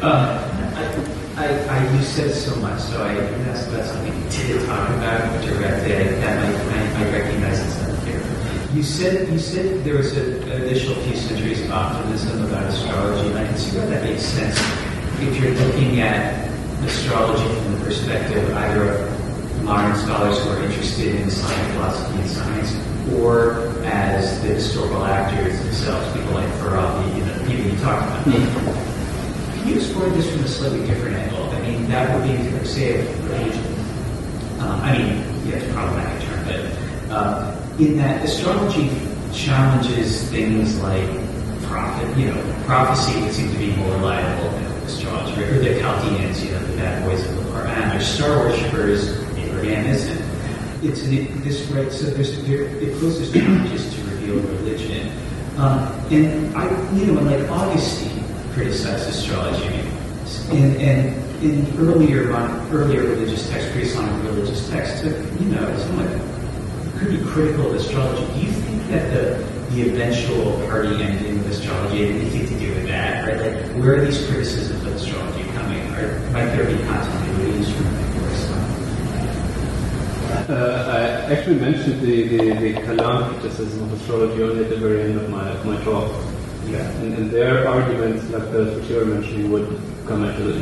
Speaker 6: Uh, I, I, I, you said so much, so I that's, that's something to talk about directly. I, that I, I recognize it's not here. You said you said there was a, an additional few centuries of optimism about astrology, and I can see why that makes sense if you're looking at astrology from the perspective either of modern scholars who are interested in science, philosophy, and science, or as the historical actors themselves, people like Farabi, you know, people you talked about. Mm-hmm you explore this from a slightly different angle? I mean, that would be, say, a religion. Um, I mean, yeah, it's a problematic term, but uh, in that astrology challenges things like prophet, you know, prophecy would seem to be more reliable than astrology, or the Chaldeans, you know, the bad boys of the Quran, or star worshippers, isn't. It's an, this right, so there's there, it poses challenges to reveal religion, um, and I, you know, like Augustine criticized astrology. And, and in earlier earlier religious texts, pre-Islamic religious texts, you know, somewhat be critical of astrology. Do you think that the the eventual party ending of astrology had anything to do with that? Right? Like, where are these criticisms of astrology coming? Or might there be continuities from the
Speaker 4: uh, I actually mentioned the, the, the Kalam criticism of astrology only at the very end of my, of my talk. Yeah, and, and their arguments, like the which you were mentioning, would come into the,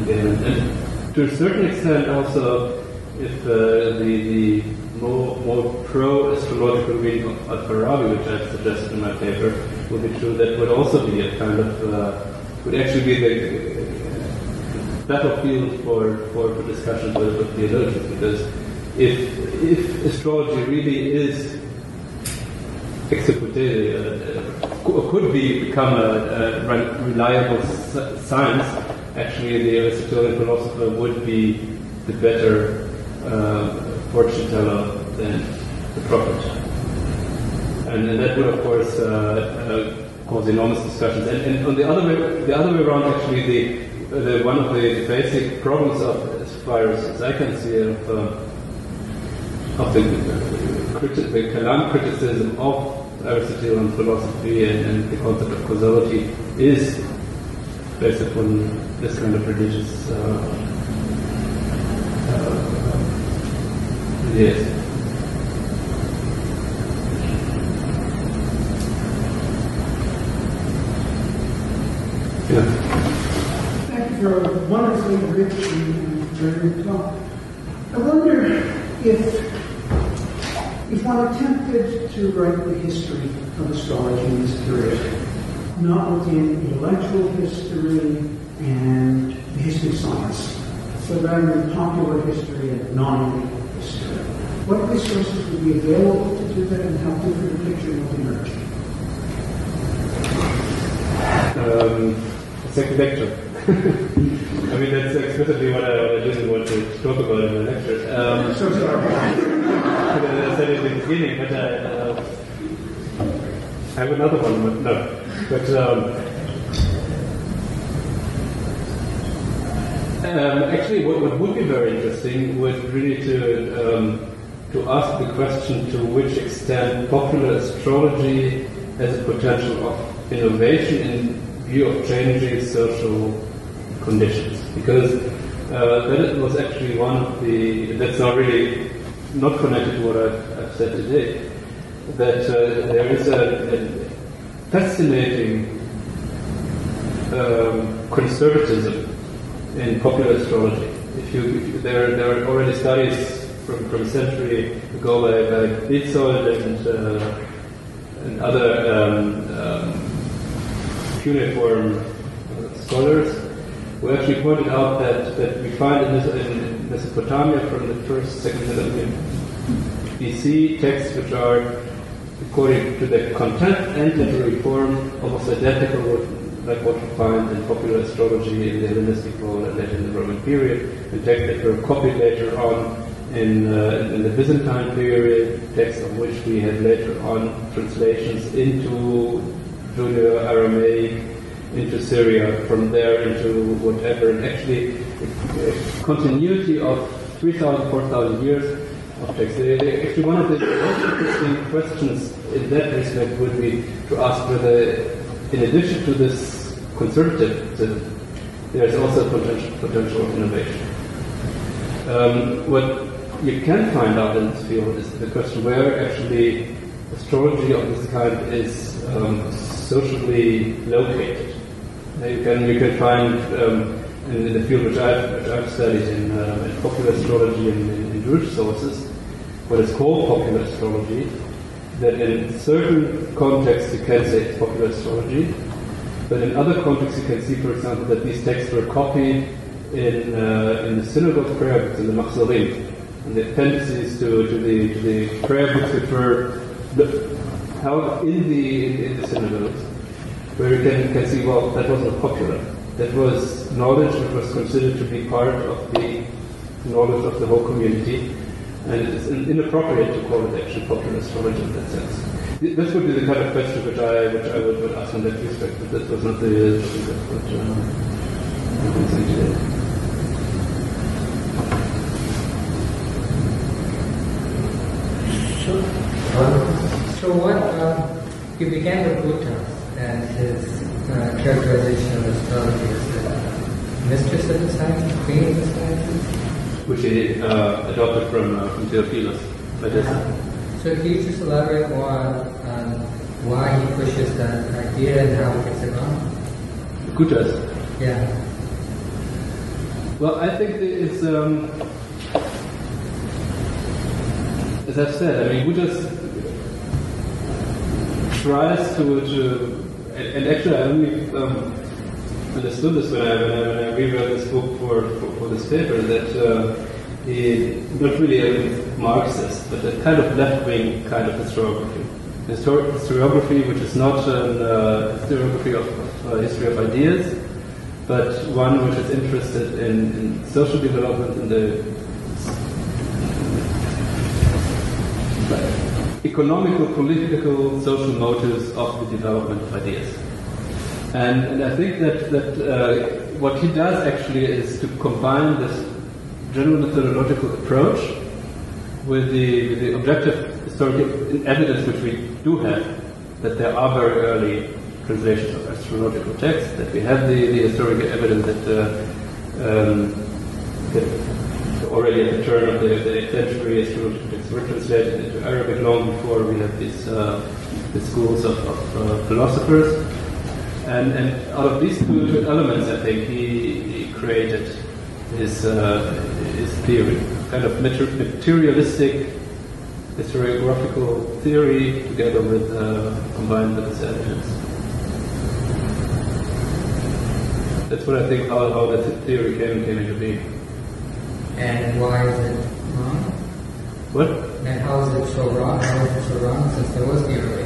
Speaker 4: the, and, to a certain extent, also, if uh, the, the more, pro-astrological reading of Al-Farabi, which I suggested in my paper, would be true, that would also be a kind of, uh, would actually be the battlefield for, for, for discussion with, theologians, because if, if astrology really is executed, uh, could be become a, a reliable science, actually the Aristotelian philosopher would be the better uh, fortune teller than the prophet. And, and that would, of course, uh, uh, cause enormous discussions. And, and, on the other way, the other way around, actually, the, the one of the basic problems of, as far as, I can see, of, uh, of the, the, the Kalam criticism of Aristotelian philosophy and, and, the concept of causality is based upon this kind of religious uh, uh, ideas.
Speaker 7: Thank you for a wonderfully rich and varied talk. I wonder if if one attempted to write the history of astrology in this period, not within intellectual history and the history of science, but rather in popular history and history, what resources would be available to do that and how different a picture would emerge?
Speaker 4: Um, second lecture. I mean, that's explicitly what I, what I didn't want to talk about in the lecture. Um,
Speaker 7: so sorry.
Speaker 4: I said it in the beginning, but I, uh, I have another one. But no, but um, um, actually, what, what, would be very interesting would really to um, to ask the question to which extent popular astrology has a potential of innovation in view of changing social conditions, because uh, that was actually one of the that's not really not connected to what I've, I've said today, that uh, there is a, a fascinating um, conservatism in popular astrology. If you, if you, there, there are already studies from, from a century ago by, by Bezold and, uh, and other um, um, cuneiform scholars who actually pointed out that, that we find in, this, in Mesopotamia from the first, second millennium BC, texts which are, according to their content and literary form, almost identical with like what you find in popular astrology in the Hellenistic world and later in the Roman period, and texts that were copied later on in, uh, in the Byzantine period, texts of which we have later on translations into Judeo-Aramaic, into Syriac, from there into whatever, and actually continuity of 3,000, 4,000 years of texts. Actually, one of the most interesting questions in that respect would be to ask whether, in addition to this conservatism, there is also potential, potential innovation. Um, what you can find out in this field is the question where actually astrology of this kind is um, socially located. You can you can find um, in, in, the field which I've, which I've studied in, uh, in popular astrology and in, in, Jewish sources, what is called popular astrology, that in certain contexts you can say it's popular astrology, but in other contexts you can see, for example, that these texts were copied in, uh, in the synagogue prayer books, in the Machzorim, and the appendices to, to, the, to the prayer books which were held in the, in, in the synagogues, where you can, can see, well, that wasn't popular that was knowledge that was considered to be part of the knowledge of the whole community, and it's inappropriate to call it actually popular astrology in that sense. This would be the kind of question which I which I would, would ask in that respect, but that was not the uh.
Speaker 3: So, so what uh, you began with Gutas and his uh, characterization of astrology as the mistress of the sciences, queen of the sciences?
Speaker 4: Which he uh, adopted from, uh, from Theophilus.
Speaker 3: So can you just elaborate more on, on why he pushes that idea and how he gets it wrong?
Speaker 4: Gutas.
Speaker 3: Yeah.
Speaker 4: Well, I think it's, um, as I've said, I mean, Gutas tries to, to and, actually, I only um, understood this when I, when I, when I reread this book for, for, for this paper that uh, he, not really a Marxist, but a kind of left wing kind of historiography. Histor- historiography which is not a uh, historiography of, of uh, history of ideas, but one which is interested in, in social development in the economical, political, social motives of the development of ideas. And, and I think that, that uh, what he does actually is to combine this general methodological approach with the, with the objective historical evidence which we do have that there are very early translations of astrological texts, that we have the, the historical evidence that, uh, um, that already at the turn of the, the century texts were translated into Arabic long before we had these, uh, the schools of, of uh, philosophers. And, and out of these two, elements, I think he, he created his, uh, his theory, kind of materialistic historiographical theory together with uh, combined with this evidence. That's what I think how, how the theory came, came into being.
Speaker 3: And why is it wrong?
Speaker 4: What?
Speaker 3: And how is it so wrong? How is it so wrong since there was the early?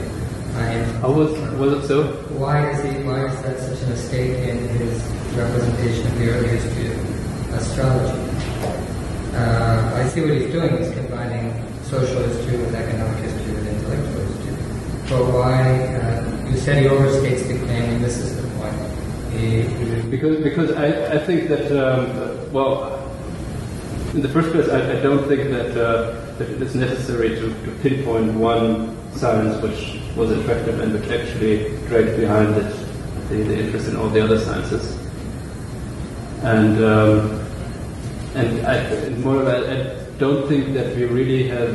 Speaker 3: I.
Speaker 4: How was was it so?
Speaker 3: Why is he? Why is that such a mistake in his representation of the early history of astrology? Uh, I see what he's doing. He's combining social history with economic history with intellectual history. But why? Uh, you said he overstates the claim, and this is the point. He
Speaker 4: because because I, I think that um, well, in the first place, I, I don't think that uh, that it is necessary to, to pinpoint one science which was attractive and which actually dragged behind it the, the interest in all the other sciences. And um, and I, more don't think that we really have,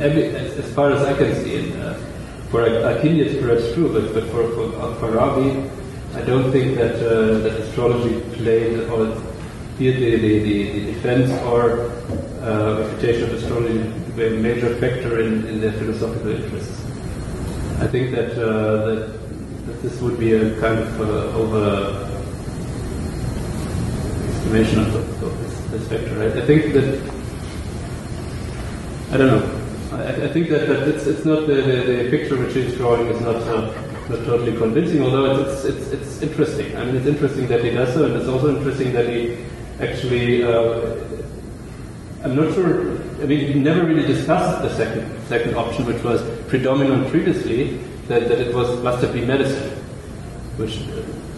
Speaker 4: every, as, as, far as I can see, in, uh, for Al-Kindi perhaps true, but, but for, for, Farabi, I don't think that, uh, that astrology played or be it the, the, the, defense or uh, refutation of astrology were a major factor in, in their philosophical interests. I think that, uh, that, that this would be a kind of uh, over estimation of, of this, this, factor. I, I, think that I don't know. I, I think that, that it's, it's not the, the, the, picture which he's drawing is not uh, not totally convincing, although it's, it's, it's, interesting. I mean, it's interesting that he does so, and it's also interesting that he actually. Uh, I'm not sure I mean, we never really discussed the second second option, which was predominant previously, that, that it was must have been medicine, which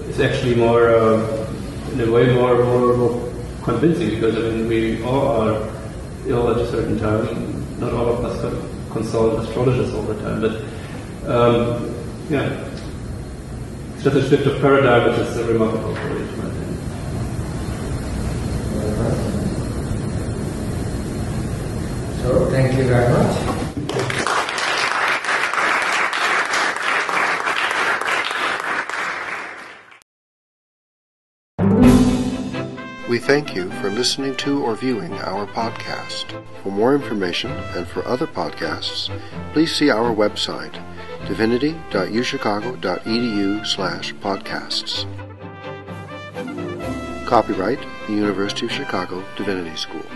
Speaker 4: is actually more, uh, in a way, more, more, more convincing because I mean we all are ill at a certain time. Not all of us consult astrologers all the time, but um, yeah, it's just a shift of paradigm, which is remarkable for it, my opinion.
Speaker 3: So, thank you very much.
Speaker 1: We thank you for listening to or viewing our podcast. For more information and for other podcasts, please see our website, divinity.uchicago.edu slash podcasts. Copyright, the University of Chicago Divinity School.